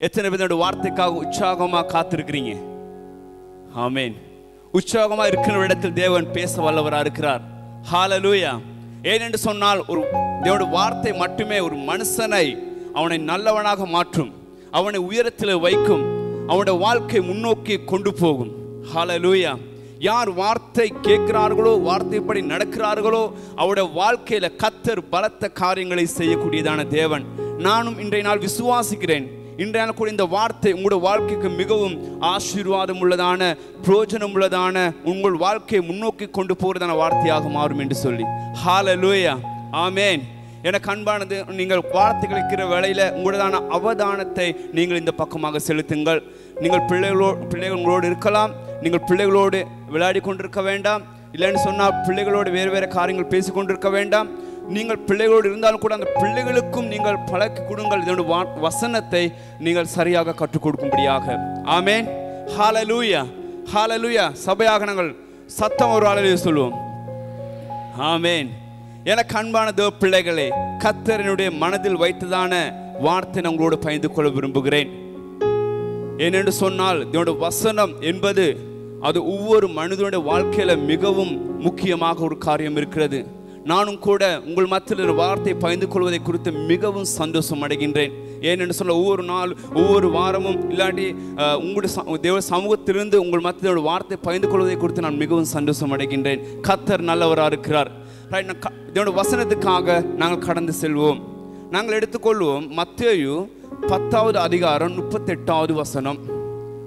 எத்தனை பேர் வார்த்தைக்காக உற்சாகமாக காத்திருக்கிறீங்க? ஆமேன் உற்சாகமாக இருக்கிற இடத்தில் தேவன் பேச வல்லவராக இருக்கிறார். ஹாலலூயா ஏனென்று சொன்னால் ஒரு தேவனுடைய வார்த்தை மட்டுமே ஒரு மனுஷனை அவனை நல்லவனாக மாற்றும். அவனை உயரத்தில் வைக்கும். அவனுடைய வாழ்க்கை முன்னோக்கி கொண்டு போகும். ஹாலலூயா யார் வார்த்தை கேட்கிறார்களோ வார்த்தைப்படி நடக்கிறார்களோ அவருடைய வாழ்க்கையில கத்தர் பலத்த காரியங்களை செய்யக்கூடியதான தேவன். நானும் இன்றைய நாள் விசுவாசிக்கிறேன். இன்றைய கூட இந்த வார்த்தை உங்களுடைய வாழ்க்கைக்கு மிகவும் ஆசீர்வாதம் உள்ளதான பிரயோஜனம் உள்ளதான உங்கள் வாழ்க்கையை முன்னோக்கி கொண்டு போகிறதான வார்த்தையாக மாறும் என்று சொல்லி. ஹால லூயா ஆமேன் எனக்கு அன்பானது நீங்கள் வார்த்தைகள் இருக்கிற வேளையில உங்களதான அவதானத்தை நீங்கள் இந்த பக்கமாக செலுத்துங்கள். நீங்கள் பிள்ளைகளோ பிள்ளைகளோடு இருக்கலாம் நீங்கள் பிள்ளைகளோடு விளையாடி கொண்டிருக்க வேண்டாம். இல்லைன்னு சொன்னால் பிள்ளைகளோடு வேறு வேறு காரியங்கள் பேசி கொண்டிருக்க வேண்டாம். நீங்கள் பிள்ளைகளோடு இருந்தாலும் கூட அந்த பிள்ளைகளுக்கும் நீங்கள் பழக்கி கொடுங்கள். இதனுடைய வா- வசனத்தை நீங்கள் சரியாக கற்றுக் கொடுக்கும்படியாக. ஆமென். ஹால லூயா சபையாக நாங்கள் சத்தம் ஒரு ஆளிலே சொல்லுவோம். ஆமேன். எனக்கு அன்பான தேவ பிள்ளைகளே கத்தரனுடைய மனதில் வைத்ததான வார்த்தை நான் உங்களோடு பகிர்ந்து கொள்ள விரும்புகிறேன். ஏனென்று சொன்னால் இதனுடைய வசனம் என்பது அது ஒவ்வொரு மனிதனுடைய வாழ்க்கையில மிகவும் முக்கியமாக ஒரு காரியம் இருக்கிறது. நானும் கூட உங்கள் மத்தியில் வார்த்தை பகிர்ந்து கொள்வதை குறித்து மிகவும் சந்தோஷம் அடைகின்றேன். ஏனென்று சொல்ல ஒவ்வொரு நாள் ஒவ்வொரு வாரமும் இல்லாட்டி உங்களுடைய ச- தேவ சமூகத்திலிருந்து உங்கள் மத்தியோட வார்த்தை பகிர்ந்து கொள்வதை குறித்து நான் மிகவும் சந்தோஷம் அடைகின்றேன். கத்தர் நல்லவராக இருக்கிறார். Right, நான் க- வசனத்துக்காக நாங்கள் கடந்து செல்வோம். நாங்கள் எடுத்துக்கொள்வோம் மத்தேயு பத்தாவது அதிகாரம் முப்பத்தி எட்டாவது வசனம்.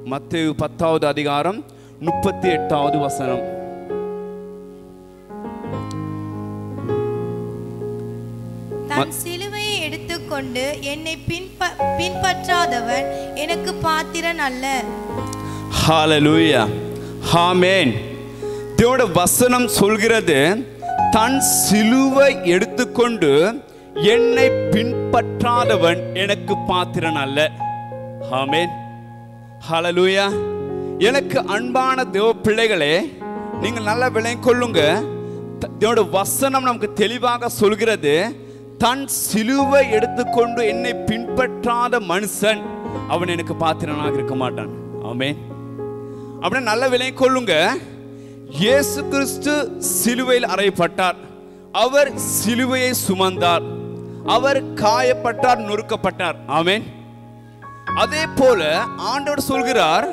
மத்தேயு பத்தாவது அதிகாரம் முப்பத்தி எட்டாவது வசனம். தன் சிலுவையை எடுத்துக்கொண்டு என்னை பின்ப பின்பற்றாதவன் எனக்கு பாத்திரன் அல்ல. ஹalleluya ஆமென் தேவட வசனம் சொல்கிறது தன் சிலுவை எடுத்துக்கொண்டு என்னை பின்பற்றாதவன் எனக்கு பாத்திரன் அல்ல. ஆமென் ஹalleluya எனக்கு அன்பான தேவ பிள்ளைகளே நீங்கள் நல்லா விளங்கிக் கொள்ளுங்க. த- தேவனுடைய வசனம் நமக்கு தெளிவாக சொல்கிறது தன் சிலுவை எடுத்துக்கொண்டு என்னை பின்பற்றாத மனுஷன் அவன் எனக்கு பாத்திரனாக இருக்க மாட்டான். ஆமே அப்படின்னு நல்ல விலை கொள்ளுங்க. இயேசு கிறிஸ்து சிலுவையில் அறையப்பட்டார். அவர் சிலுவையை சுமந்தார். அவர் காயப்பட்டார் நொறுக்கப்பட்டார். ஆமேன். அதே போல ஆண்டவர் சொல்கிறார்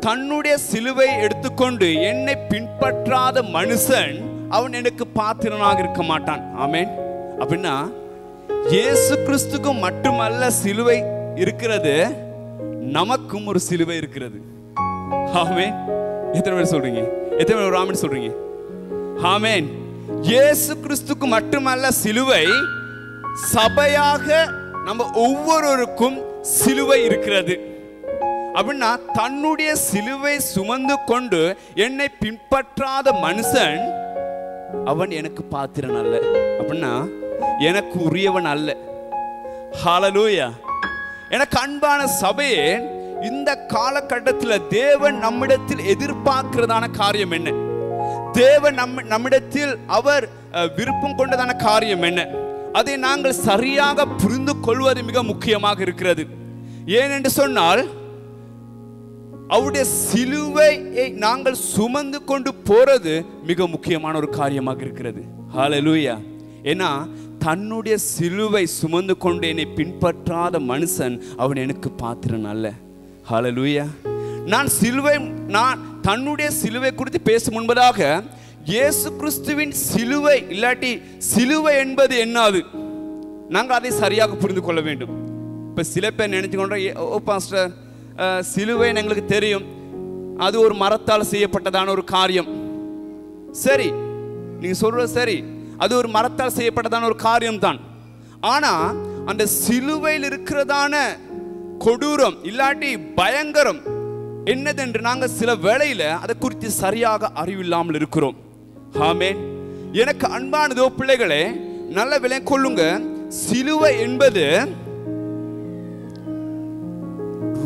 தன்னுடைய சிலுவை எடுத்துக்கொண்டு என்னை பின்பற்றாத மனுஷன் அவன் எனக்கு பாத்திரனாக இருக்க மாட்டான். ஆமேன். அப்படின்னா இயேசு கிறிஸ்துக்கும் மட்டுமல்ல சிலுவை இருக்கிறது நமக்கும் ஒரு சிலுவை இருக்கிறது. ஆமேன். எத்தனை பேர் சொல்றீங்க? எத்தனை பேர் ஒரு ஆமென் சொல்றீங்க? ஆமேன். இயேசு கிறிஸ்துக்கு மட்டுமல்ல சிலுவை சபையாக நம்ம ஒவ்வொருவருக்கும் சிலுவை இருக்கிறது. அப்படின்னா தன்னுடைய சிலுவை சுமந்து கொண்டு என்னை பின்பற்றாத மனுஷன் அவன் எனக்கு பாத்திரன் அல்ல. அப்படின்னா எனக்கு உரியவன் அல்ல. ஹாலலூயா எனக்கு அன்பான சபையே இந்த காலகட்டத்தில் தேவன் நம்மிடத்தில் எதிர்பார்க்கிறதான காரியம் என்ன? தேவன் நம் நம்மிடத்தில் அவர் விருப்பம் கொண்டதான காரியம் என்ன? அதை நாங்கள் சரியாக புரிந்து கொள்வது மிக முக்கியமாக இருக்கிறது. ஏனென்று சொன்னால் அவருடைய சிலுவையை நாங்கள் சுமந்து கொண்டு போறது மிக முக்கியமான ஒரு காரியமாக இருக்கிறது. ஹalleluya ஏன்னா தன்னுடைய சிலுவை சுமந்து கொண்டு என்னை பின்பற்றாத மனுஷன் அவன் எனக்கு பாத்திரன் அல்ல. ஹலலூயா நான் சிலுவை நான் தன்னுடைய சிலுவை குறித்து பேசும் முன்பதாக இயேசு கிறிஸ்துவின் சிலுவை இல்லாட்டி சிலுவை என்பது என்னது? நாங்கள் அதை சரியாக புரிந்து கொள்ள வேண்டும். இப்போ சில பேர் நினைச்சு கொண்டா ஓ பாஸ்டர் சிலுவைன்னு எங்களுக்கு தெரியும். அது ஒரு மரத்தால் செய்யப்பட்டதான ஒரு காரியம். சரி நீங்கள் சொல்றது சரி. அது ஒரு மரத்தால் செய்யப்பட்டதான ஒரு காரியம் தான் ஆனா அந்த சிலுவையில் இருக்கிறதான கொடூரம் இல்லாட்டி பயங்கரம் என்னதென்று நாங்கள் சில வேளையில அதை குறித்து சரியாக அறிவில்லாமல் இருக்கிறோம். ஆமே எனக்கு அன்பானதோ பிள்ளைகளே நல்ல விலை கொள்ளுங்க. சிலுவை என்பது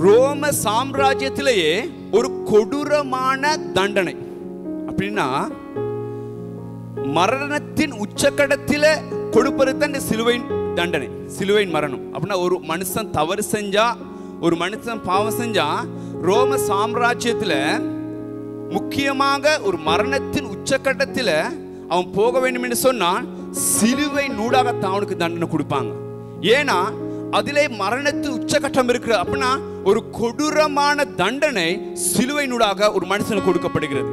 ரோம சாம்ராஜ்யத்திலேயே ஒரு கொடூரமான தண்டனை. அப்படின்னா மரணத்தின் உச்சக்கடத்தில் கொடுப்பது தான் சிலுவையின் தண்டனை. சிலுவையின் மரணம். அப்படின்னா ஒரு மனுஷன் தவறு செஞ்சா ஒரு மனுஷன் பாவம் செஞ்சா ரோம சாம்ராஜ்யத்தில் முக்கியமாக ஒரு மரணத்தின் உச்சக்கட்டத்தில் அவன் போக வேண்டும் என்று சொன்னால் சிலுவை நூடாக அவனுக்கு தண்டனை கொடுப்பாங்க. ஏன்னா அதிலே மரணத்தின் உச்சக்கட்டம் இருக்கு அப்படின்னா ஒரு கொடூரமான தண்டனை சிலுவை நூடாக ஒரு மனுஷனுக்கு கொடுக்கப்படுகிறது.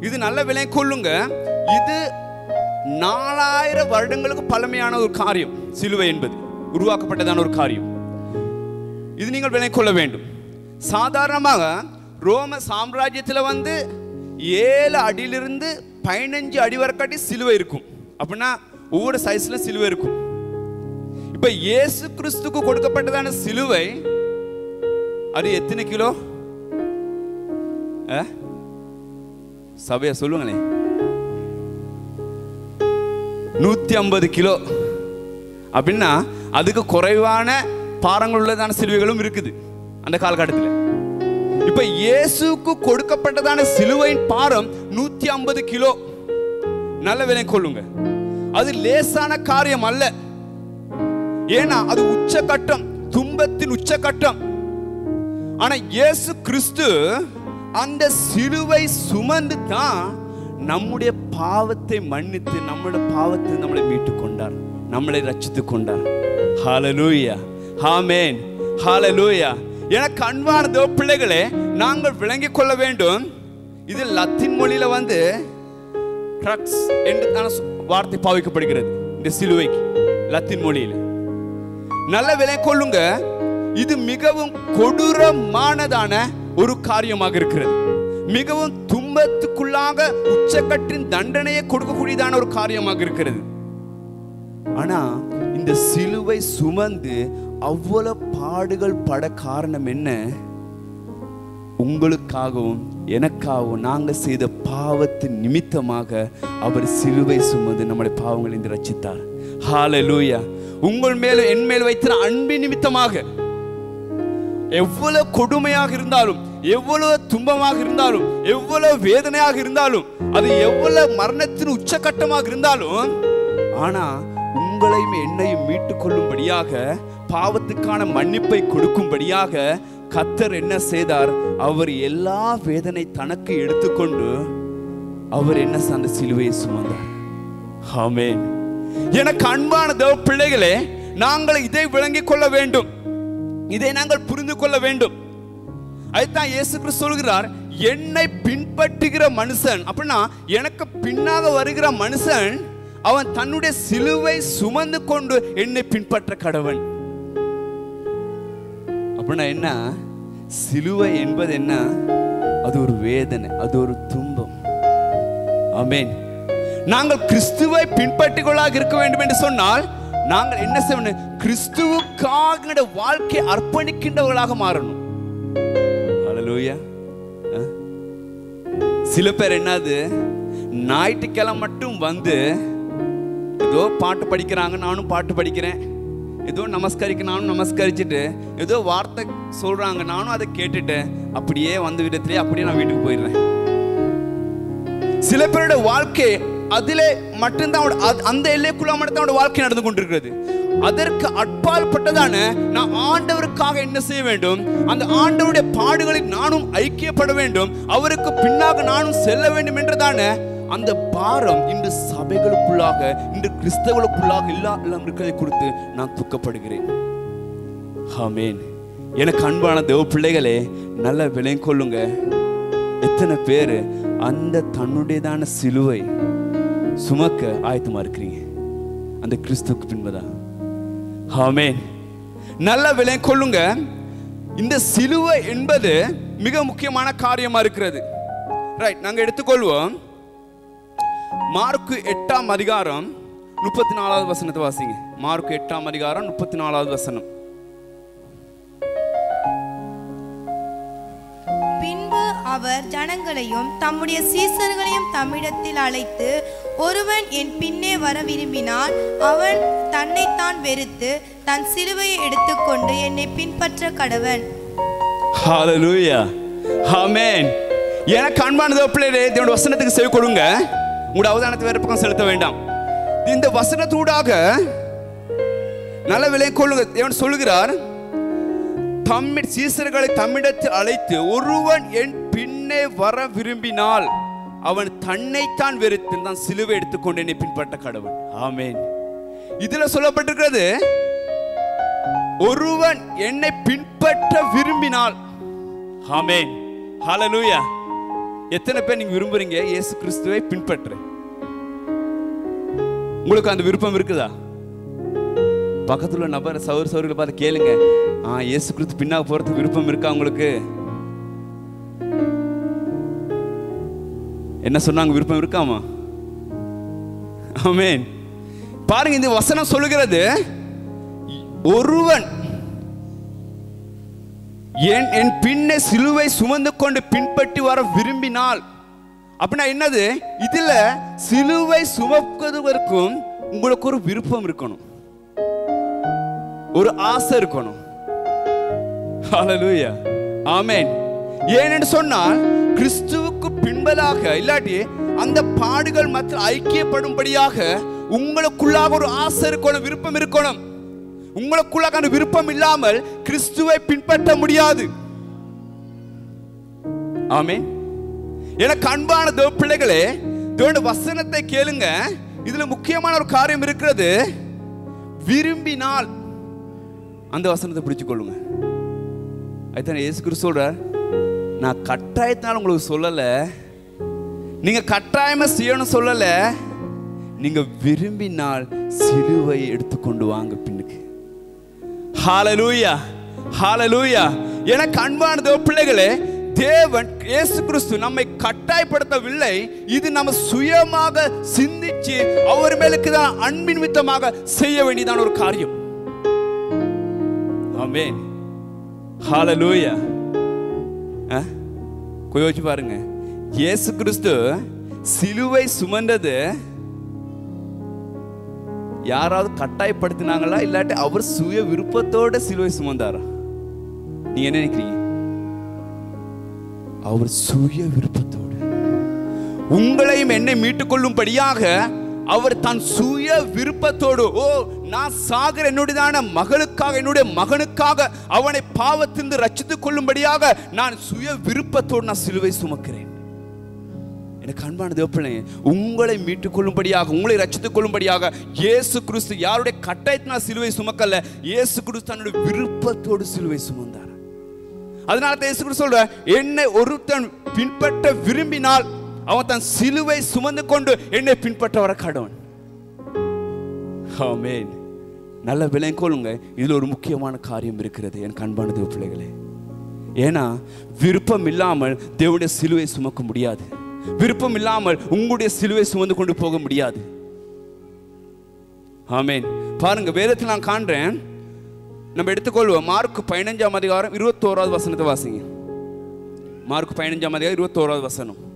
இது நல்ல விலை கொள்ளுங்க. இது நாலாயிரம் வருடங்களுக்கு பழமையான ஒரு காரியம் சிலுவை என்பது. உருவாக்கப்பட்டதான ஒரு காரியம். இது நீங்கள் விலை கொள்ள வேண்டும். சாதாரணமாக ரோம சாம்ராஜ்யத்தில் வந்து ஏழு அடியிலிருந்து பதினஞ்சு அடி வரைக்காட்டி சிலுவை இருக்கும். அப்படின்னா ஒவ்வொரு சைஸ்ல சிலுவை இருக்கும். இப்ப இயேசு கிறிஸ்துக்கு கொடுக்கப்பட்டதான சிலுவை அது எத்தனை கிலோ? அஹ்? சபையா சொல்லுங்களேன். நூத்தி ஐம்பது கிலோ. அப்படின்னா அதுக்கு குறைவான பாரங்கள் உள்ளதான சிலுவைகளும் இருக்குது அந்த காலகட்டத்தில் இப்ப இயேசுக்கு கொடுக்கப்பட்டதான சிலுவையின் பாரம் நூத்தி ஐம்பது கிலோ. நல்ல விலை கொள்ளுங்க. அது லேசான காரியம் அல்ல. ஏன்னா அது உச்சகட்டம் துன்பத்தின் உச்சகட்டம் ஆனா இயேசு கிறிஸ்து அந்த சிலுவை சுமந்து தான் நம்முடைய பாவத்தை மன்னித்து நம்முடைய பாவத்தை நம்மளை மீட்டு கொண்டார் நம்மளை ரச்சித்து கொண்டார் ஹாலலூயா ஹாமேன் ஹாலலூயா எனக்கு அன்பான தேவ பிள்ளைகளே நாங்கள் விளங்கிக் கொள்ள வேண்டும். இது லத்தீன் மொழியில வந்து ட்ரக்ஸ் என்று வார்த்தை பாவிக்கப்படுகிறது. இந்த சிலுவைக்கு லத்தீன் மொழியில். நல்ல விலை கொள்ளுங்க. இது மிகவும் கொடூரமானதான ஒரு காரியமாக இருக்கிறது. மிகவும் துன்பத்துக்குள்ளாக உச்சக்கட்டின் தண்டனையை கொடுக்கக்கூடியதான ஒரு காரியமாக இருக்கிறது. ஆனா இந்த சிலுவை சுமந்து அவ்வளவு பாடுகள் பட காரணம் என்ன? உங்களுக்காகவும் எனக்காகவும் நாங்க செய்த பாவத்தின் நிமித்தமாக அவர் சிலுவை சுமந்து நம்முடைய ரச்சிதா ஹால லூயா உங்கள் மேல என் மேல் வைத்த அன்பின் நிமித்தமாக. எவ்வளவு கொடுமையாக இருந்தாலும் எவ்வளவு துன்பமாக இருந்தாலும் எவ்வளவு வேதனையாக இருந்தாலும் அது எவ்வளவு மரணத்தின் உச்சகட்டமாக இருந்தாலும் ஆனா உங்களையும் என்னையும் மீட்டுக் கொள்ளும்படியாக பாவத்துக்கான மன்னிப்பை கொடுக்கும்படியாக கத்தர் என்ன செய்தார்? அவர் எல்லா வேதனை தனக்கு எடுத்துக்கொண்டு அவர் என்ன அந்த சிலுவையை சுமந்தார். ஆமென். எனக்கு அன்பான தேவ பிள்ளைகளே நாங்கள் இதை விளங்கிக் கொள்ள வேண்டும். இதை நாங்கள் புரிந்து கொள்ள வேண்டும். அதுதான் இயேசு கிறிஸ்து சொல்கிறார் என்னை பின்பற்றுகிற மனுஷன் அப்படின்னா எனக்கு பின்னாக வருகிற மனுஷன் அவன் தன்னுடைய சிலுவை சுமந்து கொண்டு என்னை பின்பற்ற கடவன். அப்படின்னா என்ன? சிலுவை என்பது என்ன? அது ஒரு வேதனை அது ஒரு துன்பம். ஆமேன். நாங்கள் கிறிஸ்துவை பின்பற்றிக்கொள்ளாக இருக்க வேண்டும் என்று சொன்னால் நாங்கள் என்ன செய்யணும் கிறிஸ்துவுக்காக வாழ்க்கை அர்ப்பணிக்கின்றவர்களாக மாறணும். ஹalleluya சில பேர் என்னது? ஞாயிற்றுக்கிழமை மட்டும் வந்து ஏதோ பாட்டு படிக்கிறாங்க நானும் பாட்டு படிக்கிறேன். ஏதோ நமஸ்கரிக்க நானும் நமஸ்கரிச்சுட்டு ஏதோ வார்த்தை சொல்றாங்க நானும் அதை கேட்டுட்டு அப்படியே வந்த விதத்திலே அப்படியே நான் வீட்டுக்கு போயிடுறேன். சில பேரோட வாழ்க்கை அதிலே மட்டும்தான் அவனோட- அந்த எல்லைக்குள்ள மட்டும் அவனோட வாழ்க்கை நடந்து கொண்டிருக்கிறது. அதற்கு அப்பாற்பட்டதான நான் ஆண்டவருக்காக என்ன செய்ய வேண்டும்? அந்த ஆண்டவருடைய பாடுகளில் நானும் ஐக்கியப்பட வேண்டும். அவருக்கு பின்னாக நானும் செல்ல வேண்டும் என்றுதான அந்த பாரம் இன்று சபைகளுக்குள்ளாக இன்று கிறிஸ்தவர்களுக்குள்ளாக இல்லாமல் எல்லாம் இருக்கிறதை குறித்து நான் துக்கப்படுகிறேன். ஆமென். எனக்கு அன்பான தேவ பிள்ளைகளே நல்ல விலை கொள்ளுங்க. எத்தனை பேர் அந்த தன்னுடையதான சிலுவை சுமக்க ஆயத்தமா இருக்கிறீங்க. அந்த கிறிஸ்துவுக்கு பின்பதா. ஹாமே நல்ல விலை கொள்ளுங்க. இந்த சிலுவை என்பது மிக முக்கியமான காரியமா இருக்கிறது. ரைட் நாங்க எடுத்துக்கொள்வோம். மார்க்கு எட்டாம் அதிகாரம் முப்பத்தி நாலாவது வசனத்தை வாசிங்க. மார்க்கு எட்டாம் அதிகாரம் முப்பத்தி நாலாவது வசனம். அவர் ஜனங்களையும் தம்முடைய சீசர்களையும் தம்மிடத்தில் அழைத்து ஒருவன் என் பின்னே வர விரும்பினால் அவன் தன்னைத்தான் வெறுத்து தன் சிலுவையை எடுத்துக்கொண்டு என்னை பின்பற்ற கடவன். ஹalleluya ஆமென் எனக்கு அன்பானது பிள்ளைகளே தேவனுடைய வசனத்துக்கு செவி கொடுங்க. உங்களுடைய அவதானத்தை வேறு பக்கம் செலுத்த வேண்டாம். இந்த வசனத்தூடாக நல்ல விலை கொள்ளுங்க தேவன் சொல்லுகிறார் தம்மி சீசர்களை தம்மிடத்தில் அழைத்து ஒருவன் என் பின்னே வர விரும்பினால் அவன் தன்னைத்தான் வெறுத்து தான் சிலுவை எடுத்துக்கொண்டு என்னை பின்பற்ற கடவுள். ஆமேன். இதுல சொல்லப்பட்டிருக்கிறது ஒருவன் என்னை பின்பற்ற விரும்பினால். ஆமேன். ஹலலூயா எத்தனை பேர் நீங்க விரும்புறீங்க? இயேசு கிறிஸ்துவை பின்பற்று உங்களுக்கு அந்த விருப்பம் இருக்குதா? பக்கத்தில் உள்ள நபர் சௌர் சௌரிகளை பார்த்து கேளுங்க. ஆ இயேசு கிறிஸ்து பின்னாக போகிறதுக்கு விருப்பம் இருக்கா உங்களுக்கு? என்ன சொன்னாங்க விருப்பம் இருக்காமா? ஆமேன். பாருங்க இந்த வசனம் சொல்லுகிறது ஒருவன் என் என் பின்ன சிலுவை சுமந்து கொண்டு பின்பற்றி வர விரும்பினால் அப்படின்னா என்னது? இதுல சிலுவை சுமக்குவதற்கும் உங்களுக்கு ஒரு விருப்பம் இருக்கணும். ஒரு ஆசை இருக்கணும். ஹalleluya ஆமென் ஏனென்று சொன்னால் கிறிஸ்துவுக்கு பின்பதாக இல்லாட்டி அந்த பாடுகள் மற்ற ஐக்கியப்படும்படியாக உங்களுக்குள்ளாக ஒரு ஆசை இருக்கணும் விருப்பம் இருக்கணும். உங்களுக்குள்ளாக அந்த விருப்பம் இல்லாமல் கிறிஸ்துவை பின்பற்ற முடியாது. ஆமே எனக்கு அன்பான தேவ பிள்ளைகளே தேவனுடைய வசனத்தை கேளுங்க. இதுல முக்கியமான ஒரு காரியம் இருக்கிறது. விரும்பினால் அந்த வசனத்தை பிடிச்சு கொள்ளுங்க அதுதான் இயேசு கிறிஸ்து சொல்றார் நான் கட்டாயத்தினால உங்களுக்கு சொல்லல நீங்க கட்டாயமா செய்யணும் சொல்லல நீங்க விரும்பினால் சிலுவை எடுத்துக்கொண்டு வாங்க பின்னுக்கு. ஹாலலூயா ஹாலலூயா எனக்கு அன்பான பிள்ளைகளே தேவன் இயேசு கிறிஸ்து நம்மை கட்டாயப்படுத்தவில்லை. இது நம்ம சுயமாக சிந்திச்சு அவர் மேலுக்கு தான் அன்பின் மித்தமாக செய்ய வேண்டியதான ஒரு காரியம். அமேன் ஹாலலூயா கொஞ்சம் யோசிச்சு பாருங்க இயேசு கிறிஸ்து சிலுவை சுமந்தது யாராவது கட்டாயப்படுத்தினாங்களா இல்லாட்டி அவர் சுய விருப்பத்தோட சிலுவை சுமந்தாரா நீங்க என்ன நினைக்கிறீங்க அவர் சுய விருப்பத்தோடு உங்களையும் என்னை மீட்டுக் கொள்ளும்படியாக அவர் தன் சுய விருப்பத்தோடு ஓ நான் சாகிற என்னுடையதான மகளுக்காக என்னுடைய மகனுக்காக அவனை பாவத்திலிருந்து ரச்சித்துக் கொள்ளும்படியாக நான் சுய விருப்பத்தோடு நான் சிலுவை சுமக்கிறேன். எனக்கு அன்பான தேவப்பிள்ளை உங்களை மீட்டுக் கொள்ளும்படியாக உங்களை ரச்சித்துக் கொள்ளும்படியாக இயேசு கிறிஸ்து யாருடைய கட்டாயத்தினால் சிலுவை சுமக்கல்ல இயேசு கிறிஸ்து தன்னுடைய விருப்பத்தோடு சிலுவை சுமந்தார். அதனால தான் இயேசு கிறிஸ்து சொல்ற என்னை ஒருத்தன் பின்பற்ற விரும்பினால் அவன் தன் சிலுவை சுமந்து கொண்டு என்னை பின்பற்ற வர கடவன் ஆமென். நல்ல விலை இதில் ஒரு முக்கியமான காரியம் இருக்கிறது என் கண்பானது பிள்ளைகளே. ஏன்னா விருப்பம் இல்லாமல் தேவனுடைய சிலுவை சுமக்க முடியாது. விருப்பம் இல்லாமல் உங்களுடைய சிலுவை சுமந்து கொண்டு போக முடியாது. ஆமேன். பாருங்க வேதத்தில் நான் காண்றேன். நம்ம எடுத்துக்கொள்வோம் மார்க் பதினஞ்சாம் அதிகாரம் இருபத்தோராவது வசனத்தை வாசிங்க. மார்க் பதினஞ்சாம் அதிகாரம் இருபத்தோராவது வசனம்.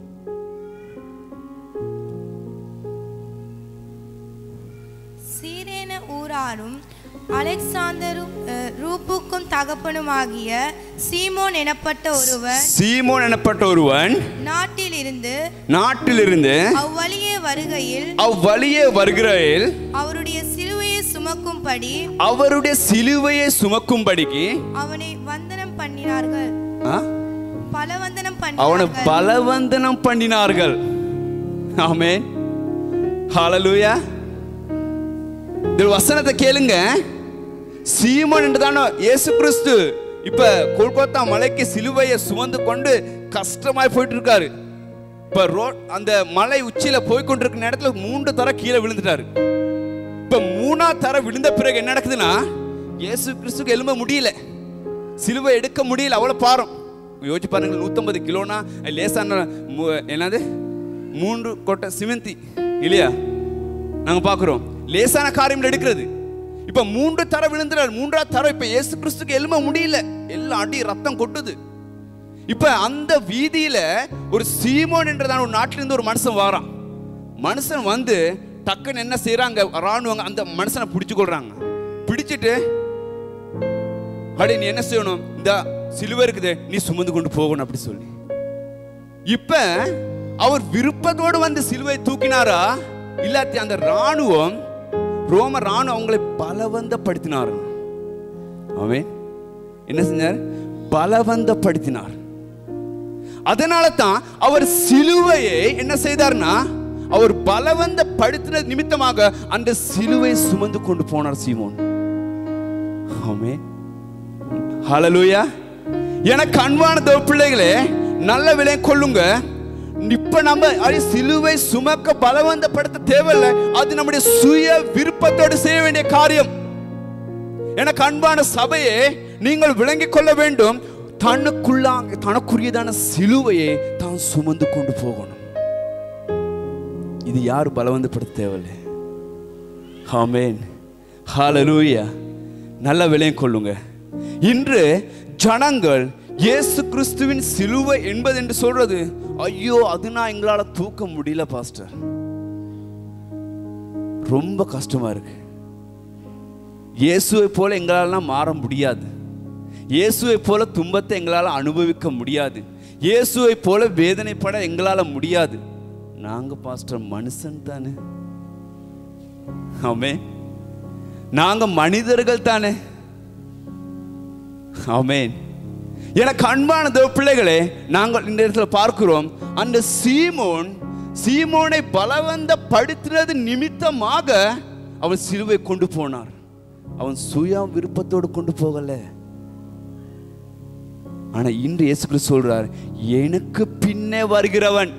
ஊராரும் அலெக்சாந்தரும் அஹ், ரூப்புக்கும் தகப்பனுமாகிய சீமோன் எனப்பட்ட ஒருவன் சீமோன் எனப்பட்ட ஒருவன் நாட்டிலிருந்து நாட்டிலிருந்து அவ்வழியே வருகையில் அவ்வழியே வருகிறேன் அவருடைய சிலுவையை சுமக்கும்படி அவருடைய சிலுவையை சுமக்கும்படிக்கு அவனை வந்தனம் பண்ணினார்கள்? பலவந்தனம் அவனை பண்ணினார்கள். பலவந்தனம் பண்ணினார்கள். ஆமென். ஹalleluya. இந்த வசனத்தை கேளுங்க. சீமோன் என்றுதானோ இயேசு கிறிஸ்து. இப்ப கொல்கத்தா மலைக்கு சிலுவையை சுமந்து கொண்டு கஷ்டமாய் போயிட்டு இருக்காரு இப்ப ரோட் அந்த மலை உச்சியில போய் கொண்டிருக்கிற நேரத்துல மூன்று தர கீழே விழுந்துட்டாரு. இப்ப மூணா தர விழுந்த பிறகு என்ன நடக்குதுன்னா இயேசு கிறிஸ்துக்கு எழும்ப முடியல. சிலுவை எடுக்க முடியல அவ்வளோ பாரம். யோசிச்சு பாருங்க நூத்தம்பது கிலோனா லேசான மு- என்னது? மூன்று கொட்டை சிமெந்தி இல்லையா? நாங்க பார்க்குறோம் லேசான காரியம் எடுக்கிறது. இப்ப மூன்று தர விழுந்துறாரு மூன்றாவது தர இப்ப இயேசு கிறிஸ்துக்கு எழும்ப முடியல. எல்லாம் அடி ரத்தம் கொட்டுது. இப்ப அந்த வீதியில ஒரு சீமோன் என்றதான ஒரு நாட்டிலிருந்து ஒரு மனுஷன் வாரான். மனுஷன் வந்து டக்குன்னு என்ன செய்யறாங்க ராணுவங்க அந்த மனுஷனை பிடிச்சு கொள்றாங்க. பிடிச்சிட்டு அடே நீ என்ன செய்யணும்? இந்த சிலுவை இருக்குது. நீ சுமந்து கொண்டு போகணும் அப்படி சொல்லி. இப்ப அவர் விருப்பத்தோடு வந்து சிலுவை தூக்கினாரா? இல்லாத்தி அந்த ராணுவம் ரோம ராணு அவங்களை பலவந்தப்படுத்தினார். அவன் என்ன செஞ்சார்? பலவந்தப்படுத்தினார். அதனால தான் அவர் சிலுவையை என்ன செய்தார்னா அவர் பலவந்த படுத்தின நிமித்தமாக அந்த சிலுவை சுமந்து கொண்டு போனார் சீமோன். ஆமே ஹalleluya. எனக்கு அன்பான பிள்ளைகளே நல்ல விலை கொள்ளுங்க. இப்ப நம்ம அது சிலுவை சுமக்க பலவந்தப்படுத்த தேவையில்லை. அது நம்முடைய சுய விருப்பத்தோடு செய்ய வேண்டிய காரியம். எனக்கு அன்பான சபையே நீங்கள் விளங்கிக் கொள்ள வேண்டும். தனக்குள்ளாக தனக்குரியதான சிலுவையை தான் சுமந்து கொண்டு போகணும். இது யார் பலவந்தப்படுத்த தேவையில்லை. ஹாமேன் ஹாலலூயா நல்ல விலையும் கொள்ளுங்க. இன்று ஜனங்கள் இயேசு கிறிஸ்துவின் சிலுவை என்பது என்று சொல்றது? ஐயோ அது நான் எங்களால தூக்க முடியல பாஸ்டர். ரொம்ப கஷ்டமா இருக்கு. இயேசுவை போல எங்களாலாம் மாற முடியாது. இயேசுவை போல துன்பத்தை எங்களால் அனுபவிக்க முடியாது. இயேசுவை போல வேதனைப்பட எங்களால் முடியாது. நாங்க பாஸ்டர் மனுஷன் தானே. ஆமே நாங்க மனிதர்கள் தானே. ஆமேன். எனக்கு அன்பான தேவ பிள்ளைகளே நாங்கள் இந்த இடத்துல பார்க்கிறோம் அந்த சீமோன் சீமோனை பலவந்த படுத்தினது நிமித்தமாக அவன் சிலுவை கொண்டு போனார். அவன் சுய விருப்பத்தோடு கொண்டு போகல. ஆனா இன்று இயேசு சொல்றார் எனக்கு பின்னே வருகிறவன்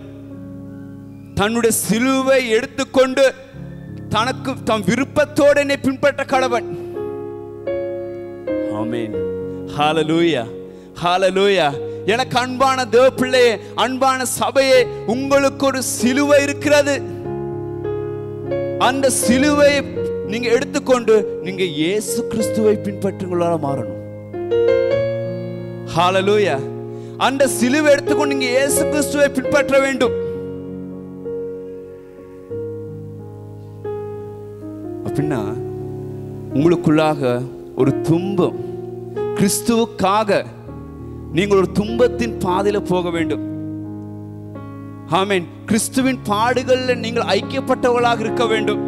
தன்னுடைய சிலுவை எடுத்துக்கொண்டு தனக்கு தன் விருப்பத்தோடு என்னை பின்பற்ற கடவன். ஆமேன். ஹாலலூயா ஹாலலூயா எனக்கு அன்பான தேவ பிள்ளையே அன்பான சபையே உங்களுக்கு ஒரு சிலுவை இருக்கிறது. அந்த சிலுவை நீங்க எடுத்துக்கொண்டு நீங்க இயேசு கிறிஸ்துவை பின்பற்றுங்களா மாறணும். ஹாலலூயா அந்த சிலுவை எடுத்துக்கொண்டு நீங்க இயேசு கிறிஸ்துவை பின்பற்ற வேண்டும். அப்படின்னா உங்களுக்குள்ளாக ஒரு துன்பம் கிறிஸ்துவுக்காக நீங்கள் ஒரு துன்பத்தின் பாதையில போக வேண்டும். ஆமென். கிறிஸ்துவின் பாடுகளில் நீங்கள் ஐக்கியப்பட்டவர்களாக இருக்க வேண்டும்.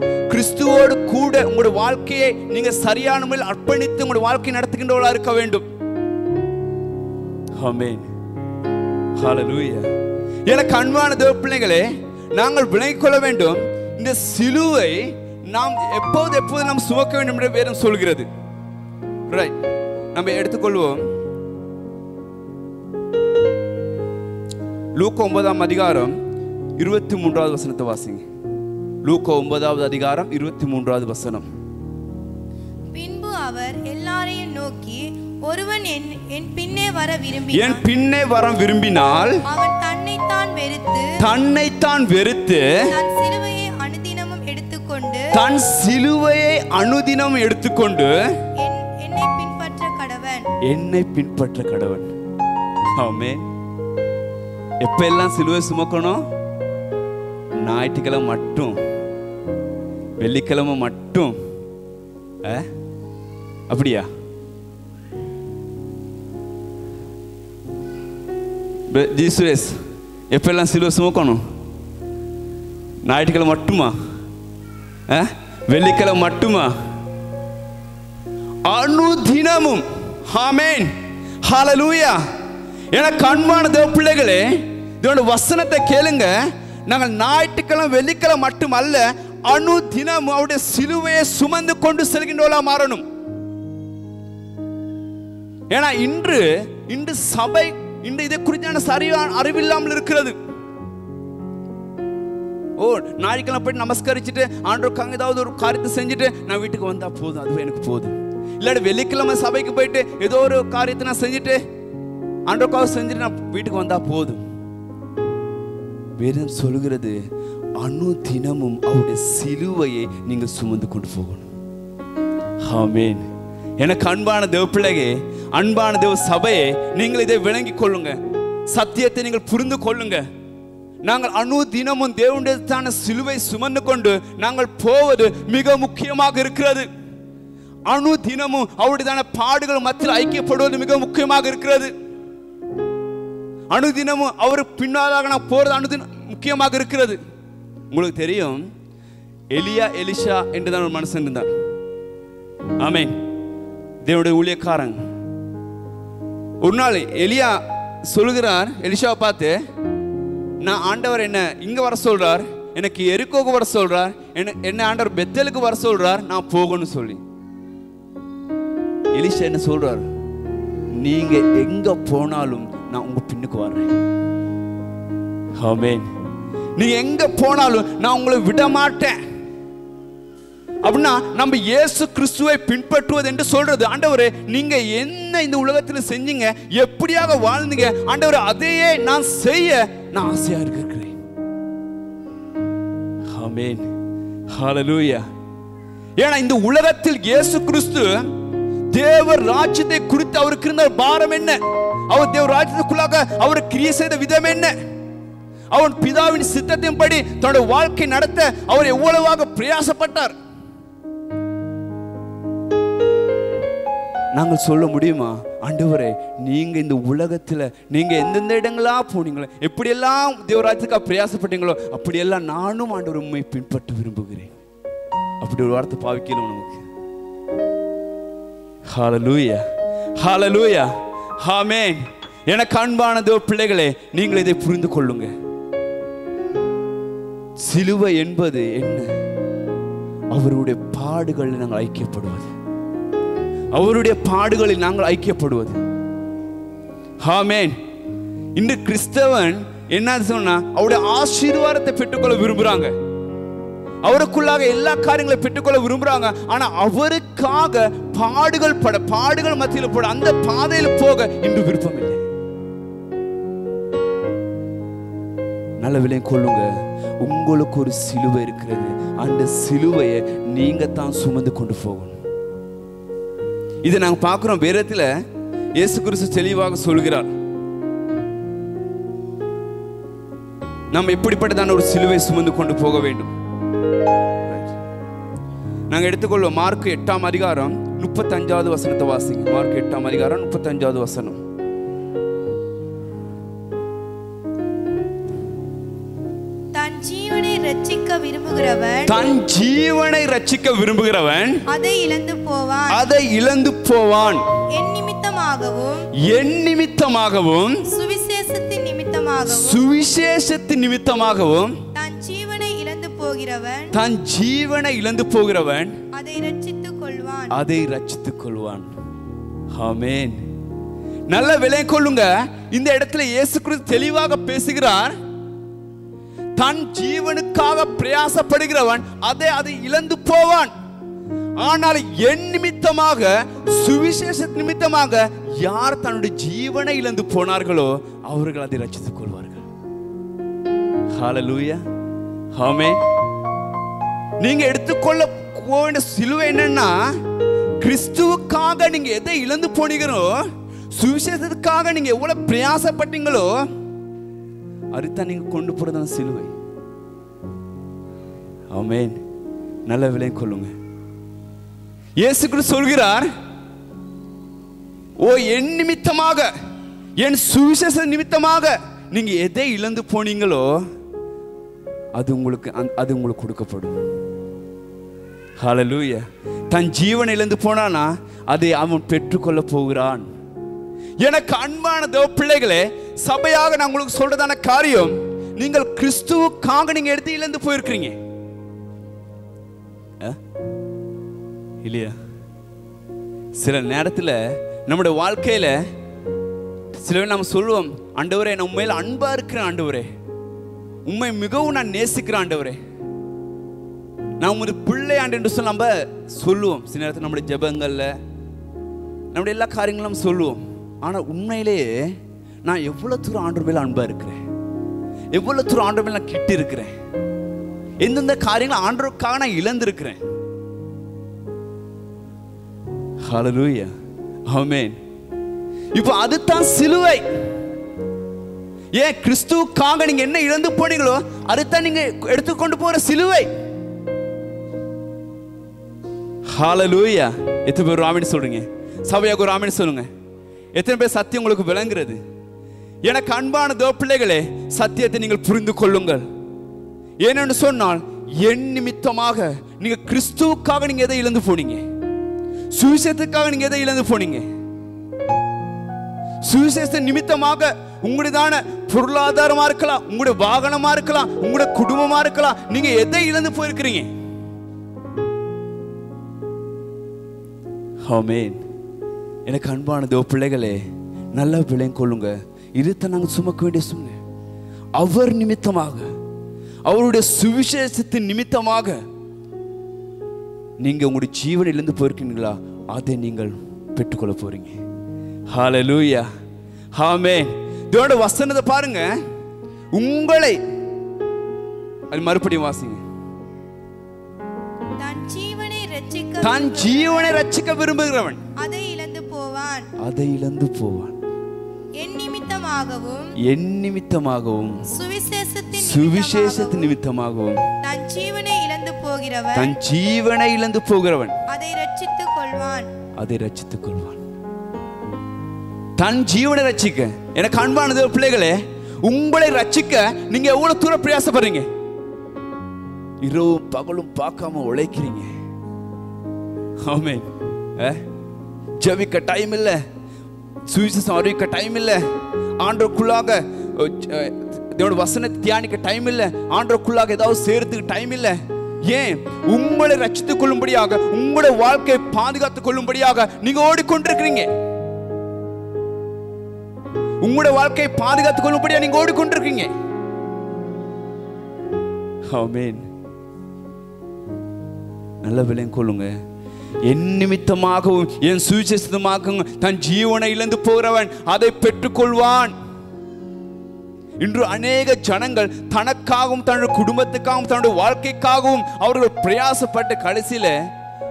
கிறிஸ்துவோடு கூட உங்களுடைய வாழ்க்கையை நீங்க சரியான முறையில் அர்ப்பணித்து உங்களுடைய வாழ்க்கை நடத்துகின்றவர்களாக இருக்க வேண்டும். ஆமென். ஹalleluya. எனக்கு அன்பான தேவ பிள்ளைகளே நாங்கள் விளங்கிக் கொள்ள வேண்டும். இந்த சிலுவை நாம் எப்போது எப்போது நாம் சுமக்க வேண்டும் என்று வேதம் சொல்கிறது. ரைட் நம்ம எடுத்துக்கொள்வோம். லூக்கா ஒன்பதாம் அதிகாரம் இருபத்தி மூன்றாவது வசனத்தை வாசிங்க. லூக்கா ஒன்பதாவது அதிகாரம் இருபத்தி மூன்றாவது வசனம். பின்பு அவர் எல்லாரையும் நோக்கி ஒருவன் என் என் பின்னே வர என் விரும்பினான் பின்னே வரம் விரும்பினால் அவன் தன்னைத்தான் வெறுத்து தன்னைத்தான் வெறுத்து தன் சிலுவையை அனுதினமும் எடுத்துக்கொண்டு தன் சிலுவையை அனுதினம் எடுத்துக்கொண்டு என் என்னை பின்பற்ற கடவன். என்னை பின்பற்ற கடவன். ஆமே எப்பெல்லாம் சிலுவை சுமக்கணும்? ஞாயிற்றுக்கிழமை மட்டும். வெள்ளிக்கிழமை மட்டும். அப்படியா? ப- ஜி சுரேஷ் எப்பெல்லாம் சிலுவை சுமக்கணும்? ஞாயிற்றுக்கிழமை மட்டுமா? வெள்ளிக்கிழமை மட்டுமா? அனுதினமும். ஹாமேன் ஹாலலூயா என கண்மான தேவ பிள்ளைகளே இதோட வசனத்தை கேளுங்க. நாங்கள் ஞாயிற்றுக்கிழமை வெள்ளிக்கிழமை மட்டுமல்ல தினம் அவருடைய சிலுவையை சுமந்து கொண்டு செல்கின்றவளா மாறணும். ஏன்னா இன்று இன்று சபை இன்று இதை குறித்தான சரியான அறிவில்லாமல் இருக்கிறது. ஓ நாளைக்கெல்லாம் போயிட்டு நமஸ்கரிச்சுட்டு ஆண்டோருக்காங்க ஏதாவது ஒரு காரியத்தை செஞ்சுட்டு நான் வீட்டுக்கு வந்தா போதும் அதுவே எனக்கு போதும். இல்லாட்டி வெள்ளிக்கிழமை சபைக்கு போயிட்டு ஏதோ ஒரு காரியத்தை நான் செஞ்சுட்டு ஆண்டோருக்காக செஞ்சுட்டு நான் வீட்டுக்கு வந்தா போதும். வேதம் சொல்கிறது அணு தினமும் அவருடைய சிலுவையை நீங்க சுமந்து கொண்டு போகணும். ஹாமேன் எனக்கு அன்பான தேவ பிள்ளையே அன்பான தேவ சபையே நீங்கள் இதை விளங்கிக் கொள்ளுங்க. சத்தியத்தை நீங்கள் புரிந்து கொள்ளுங்க. நாங்கள் அணு தினமும் தேவனுடையதான சிலுவை சுமந்து கொண்டு நாங்கள் போவது மிக முக்கியமாக இருக்கிறது. அணு தினமும் அவருடையதான பாடுகள் மத்தியில் ஐக்கியப்படுவது மிக முக்கியமாக இருக்கிறது. அனுதினமும் அவர் பின்னாலாக நான் போறது அனுதினம் முக்கியமாக இருக்கிறது. உங்களுக்கு தெரியும் எலியா எலிஷா என்று தான் ஒரு மனுஷன் இருந்தார். ஆமே தேவனுடைய ஊழியக்காரன். ஒரு நாள் எலியா சொல்கிறார் எலிஷாவை பார்த்து நான் ஆண்டவர் என்ன இங்க வர சொல்றார்? எனக்கு எருக்கோக்கு வர சொல்றார்? என்ன என்ன ஆண்டவர் பெத்தலுக்கு வர சொல்றார்? நான் போகணும்னு சொல்லி. எலிஷா என்ன சொல்றார்? நீங்க எங்க போனாலும் நான் உங்க பின்னுக்கு வர்றேன். ஆமென் நீ எங்க போனாலும் நான் உங்களை விட மாட்டேன் அப்படின்னா நம்ம இயேசு கிறிஸ்துவை பின்பற்றுவது என்று சொல்றது. ஆண்டவரே நீங்க என்ன இந்த உலகத்தில் செஞ்சீங்க? எப்படியாக வாழ்ந்தீங்க? ஆண்டவர் அதையே நான் செய்ய நான் ஆசையா இருக்கிறேன். ஆமென் ஹalleluya ஏன்னா இந்த உலகத்தில் இயேசு கிறிஸ்து தேவ ராஜ்யத்தை குறித்து அவருக்கு இருந்த பாரம் என்ன? அவர் தேவ ராஜ்யத்துக்குள்ளாக அவர் கிரியை செய்த விதம் என்ன? அவன் பிதாவின் சித்தத்தின்படி தன்னுடைய வாழ்க்கை நடத்த அவர் எவ்வளவாக பிரயாசப்பட்டார்? நாங்கள் சொல்ல முடியுமா? ஆண்டவரே நீங்க இந்த உலகத்துல நீங்க எந்தெந்த இடங்களா போனீங்களோ எப்படியெல்லாம் தேவராஜ்யத்துக்காக பிரயாசப்பட்டீங்களோ அப்படியெல்லாம் நானும் ஆண்டவர் உண்மை பின்பற்ற விரும்புகிறேன். அப்படி ஒரு வார்த்தை பாவிக்கணும் நமக்கு. ஹாலலூயா ஹாலலூயா ஆமென் எனக்கு அன்பானதோ பிள்ளைகளே நீங்கள் இதை புரிந்து கொள்ளுங்க. சிலுவை என்பது என்ன? அவருடைய பாடுகளில் நாங்கள் ஐக்கியப்படுவது. அவருடைய பாடுகளில் நாங்கள் ஐக்கியப்படுவது. ஹாமேன் இன்று கிறிஸ்தவன் என்ன சொன்னா அவருடைய ஆசீர்வாதத்தை பெற்றுக்கொள்ள விரும்புறாங்க. அவருக்குள்ளாக எல்லா காரியங்களையும் பெற்றுக்கொள்ள விரும்புறாங்க. ஆனா அவருக்காக பாடுகள் பட பாடுகள் மத்தியில் போட அந்த பாதையில் போக இன்று விருப்பம் இல்லை நல்ல விலையும் கொள்ளுங்க. உங்களுக்கு ஒரு சிலுவை இருக்கிறது. அந்த சிலுவையை நீங்க தான் சுமந்து கொண்டு போகணும். இதை நாங்க பார்க்குறோம். வேறத்தில் இயேசு கிறிஸ்து தெளிவாக சொல்கிறார். நாம் எப்படிப்பட்டதான ஒரு சிலுவை சுமந்து கொண்டு போக வேண்டும்? நாங்க எடுத்துக்கொள்வோம். மார்க் எட்டாம் அதிகாரம் முப்பத்தஞ்சாவது வசனத்தை வாசிங்க. மார்க் எட்டாம் அதிகாரம் முப்பத்தஞ்சாவது வசனம். தன் ஜீவனை ரட்சிக்க விரும்புகிறவன் தன் ஜீவனை ரட்சிக்க விரும்புகிறவன் அதை இழந்து போவான். அதை இழந்து போவான். என் நிமித்தமாகவும் என் நிமித்தமாகவும் சுவிசேஷத்தின் நிமித்தமாகவும் சுவிசேஷத்தின் நிமித்தமாகவும் போகிறவன் தன் ஜீவனை இழந்து போகிறவன் அதை ரட்சித்துக் கொள்வான் அதை ரட்சித்துக் கொள்வான் ஆமென். நல்ல விலை கொள்ளுங்க. இந்த இடத்துல இயேசு கிறிஸ்து தெளிவாக பேசுகிறார். தன் ஜீவனுக்காக பிரயாசப்படுகிறவன் அதை அதை இழந்து போவான். ஆனால் என் நிமித்தமாக சுவிசேஷ நிமித்தமாக யார் தன்னுடைய ஜீவனை இழந்து போனார்களோ அவர்கள் அதை ரட்சித்துக் கொள்வார்கள் ஹalleluya. ஆமென். நீங்க எடுத்துக்கொள்ள வேண்டிய சிலுவை என்னன்னா கிறிஸ்துவுக்காக நீங்க எதை இழந்து போனீங்களோ சுவிசேஷத்துக்காக நீங்க எவ்வளவு பிரயாசப்பட்டீங்களோ அதுதான் நீங்க கொண்டு போறதான சிலுவை. ஆமென். நல்ல விலை கொள்ளுங்க. இயேசு கிறிஸ்து சொல்கிறார் ஓ என் நிமித்தமாக என் சுவிசேஷ நிமித்தமாக நீங்க எதை இழந்து போனீங்களோ அது உங்களுக்கு அது உங்களுக்கு கொடுக்கப்படும். ஹலலூய தன் ஜீவனை இழந்து போனானா அதை அவன் பெற்றுக்கொள்ள போகிறான். எனக்கு அன்பான தேவ பிள்ளைகளே சபையாக நான் உங்களுக்கு சொல்றதான காரியம் நீங்கள் கிறிஸ்துவுக்காக நீங்க எடுத்து இழந்து போயிருக்கிறீங்க. இல்லையா? சில நேரத்தில் நம்முடைய வாழ்க்கையில சில நாம் நம்ம சொல்லுவோம் ஆண்டவரே நான் உண்மையில் அன்பா இருக்கிறேன் ஆண்டவரே. உண்மை மிகவும் நான் நேசிக்கிறேன் ஆண்டவரே. நான் ஒரு பிள்ளை ஆண்டு என்று சொல்லி நம்ம சொல்லுவோம். சில நேரத்தில் நம்முடைய ஜபங்களில் நம்முடைய எல்லா காரியங்களும் சொல்லுவோம். ஆனால் உண்மையிலேயே நான் எவ்வளோ தூரம் ஆண்டு மேலே அன்பாக இருக்கிறேன்? எவ்வளோ தூரம் ஆண்டு மேலே நான் கிட்டு இருக்கிறேன்? எந்தெந்த காரியங்களும் ஆண்டவருக்காக நான் இழந்திருக்கிறேன்? ஹalleluya ஆமென் இப்போ அதுதான் சிலுவை. ஏன் கிறிஸ்துவுக்காக நீங்க என்ன இழந்து போனீங்களோ அதுதான் நீங்க எடுத்துக்கொண்டு போற சிலுவை. ஹாலலூயா எத்தனை பேர் ராமின் சொல்றீங்க? சபையாக ஒரு ராமின் சொல்லுங்க. எத்தனை பேர் சத்தியம் உங்களுக்கு விளங்குறது? எனக்கு அன்பான தோ பிள்ளைகளே சத்தியத்தை நீங்கள் புரிந்து கொள்ளுங்கள். ஏனென்று சொன்னால் என் நிமித்தமாக நீங்க கிறிஸ்துவுக்காக நீங்க எதை இழந்து போனீங்க? சுவிசேஷத்துக்காக நீங்க எதை இழந்து போனீங்க? சுவிசேஷ நிமித்தமாக உங்களுடையதான பொருளாதாரமா இருக்கலாம் உங்களுடைய வாகனமா இருக்கலாம் உங்களுடைய குடும்பமா இருக்கலாம் நீங்க எதை இழந்து போயிருக்கிறீங்க? ஆமென். எனக்கு அன்பானதோ பிள்ளைகளே நல்ல பிள்ளைங்க கொள்ளுங்க. இதுதான் நாங்கள் சுமக்க வேண்டிய சூழ்நிலை. அவர் நிமித்தமாக அவருடைய சுவிசேஷத்தின் நிமித்தமாக நீங்கள் உங்களுடைய ஜீவனிலிருந்து போயிருக்கீங்களா அதை நீங்கள் பெற்றுக்கொள்ள போறீங்க. லூயா ஹாமேன் இதோட வசனத்தை பாருங்க. உங்களை அது மறுபடியும் வாசிங்க. தான் ஜீவனை ரட்சிக்க விரும்புகிறவன். அதை இழந்து போவான். அதை இழந்து போவான். என் நிமித்தமாகவும் என் நிமித்தமாகவும் சுவிசேஷத்தின் சுவிசேஷத்தின் நிமித்தமாகவும் தன் ஜீவனை இழந்து போகிறவன். தன் ஜீவனை இழந்து போகிறவன். அதை ரட்சித்துக் கொள்வான். அதை ரட்சித்துக் கொள்வான். தன் ஜீவனை ரட்சிக்க எனக்கு அன்பானது பிள்ளைகளே உங்களை ரட்சிக்க நீங்க எவ்வளவு தூரம் பிரயாசப்படுறீங்க? இரவும் பகலும் பார்க்காம உழைக்கிறீங்க. ஆமே ஜபிக்க டைம் இல்ல. சுவிசேஷம் அறிவிக்க டைம் இல்ல. ஆண்டோக்குள்ளாக தேவோட வசனத்தை தியானிக்க டைம் இல்ல. ஆண்டோக்குள்ளாக ஏதாவது சேர்த்துக்கு டைம் இல்ல. ஏன்? உங்களை ரச்சித்துக் கொள்ளும்படியாக உங்களுடைய வாழ்க்கையை பாதுகாத்துக் கொள்ளும்படியாக நீங்க ஓடிக்கொண்டிருக்கிறீங்க. உங்களுடைய வாழ்க்கையை பாதுகாத்துக் கொள்ளும்படியா நீங்க ஓடிக்கொண்டிருக்கீங்க ஆமென். நல்ல விலையும் கொள்ளுங்க. என் நிமித்தமாகவும் என் சுவிசேஷமாகவும் தன் ஜீவனை இழந்து போகிறவன் அதை பெற்றுக்கொள்வான். இன்று அநேக ஜனங்கள் தனக்காகவும் தன்னுடைய குடும்பத்துக்காகவும் தன்னுடைய வாழ்க்கைக்காகவும் அவர்கள் பிரயாசப்பட்ட கடைசியில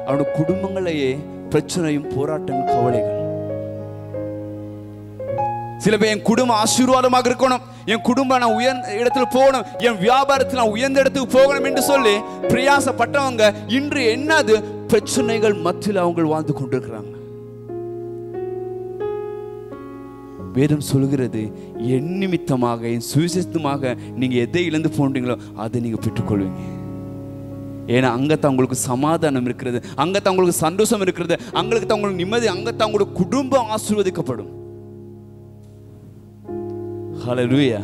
அவனுடைய குடும்பங்களையே பிரச்சனையும் போராட்டங்கள் கவலைகள். சில பேர் என் குடும்பம் ஆசீர்வாதமாக இருக்கணும். என் குடும்பம் நான் உயர்ந்த இடத்துல போகணும். என் வியாபாரத்தில் நான் உயர்ந்த இடத்துக்கு போகணும் என்று சொல்லி பிரயாசப்பட்டவங்க இன்று என்னது? பிரச்சனைகள் மத்தியில் அவங்க வாழ்ந்து கொண்டிருக்கிறாங்க. வேதம் சொல்கிறது என் நிமித்தமாக என் சுவிசேஷத்துமாக நீங்க எதை இழந்து போன்றீங்களோ அதை நீங்க பெற்றுக்கொள்வீங்க. ஏன்னா அங்கத்தான் உங்களுக்கு சமாதானம் இருக்கிறது அங்கத்தான் உங்களுக்கு சந்தோஷம் இருக்கிறது அங்களுக்கு தான் உங்களுக்கு நிம்மதி அங்கத்தான் உங்களோட குடும்பம் ஆசீர்வதிக்கப்படும். லூயா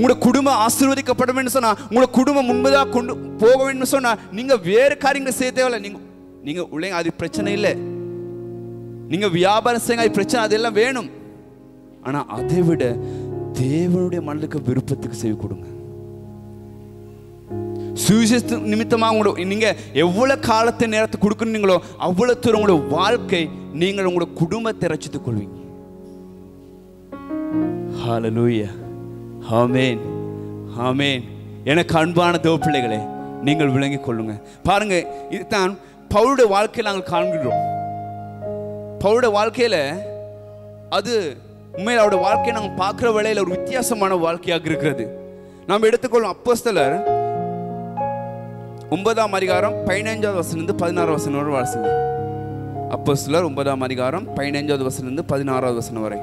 உங்களோட குடும்பம் ஆசீர்வதிக்கப்படும் வேண்டும் சொன்னா உங்களோட குடும்பம் முன்பதாக கொண்டு போக வேண்டும் சொன்னா நீங்க வேறு காரியங்களை செய்ய தேவையில்லை. நீங்க நீங்க உள்ளே அது பிரச்சனை இல்லை. நீங்க வியாபாரம் செய்யுங்க அது பிரச்சனை அதெல்லாம் வேணும். ஆனா அதை விட தேவனுடைய மனதுக்கு விருப்பத்துக்கு செய்ய கொடுங்க. சுவிசேஷ நிமித்தமாக உங்களோட நீங்க எவ்வளவு காலத்தை நேரத்தை கொடுக்குறீங்களோ அவ்வளவு தூரம் உங்களோட வாழ்க்கை நீங்கள் உங்களோட குடும்பத்தை ரச்சித்துக் கொள்வீங்க. ஹalleluya. ஆமேன். ஆமேன். எனக்கு அன்பான தேவ பிள்ளைகளே நீங்கள் விளங்கிக் கொள்ளுங்க. பாருங்க இதுதான் பவுளுடைய வாழ்க்கையில் நாங்கள் காண்கிறோம் பவுளுடைய வாழ்க்கையில் அது உண்மையில் அவருடைய வாழ்க்கையை நாங்கள் பார்க்குற வேளையில் ஒரு வித்தியாசமான வாழ்க்கையாக இருக்கிறது. நாம் எடுத்துக்கொள்ளும் அப்போஸ்தலர் ஒன்பதாம் அதிகாரம் பதினைஞ்சாவது வசனிலிருந்து பதினாறாவது வசனம் வரை வாசிங்க. அப்போஸ்தலர் ஒன்பதாம் அதிகாரம் பதினைஞ்சாவது வசனிலிருந்து பதினாறாவது வசனம் வரை.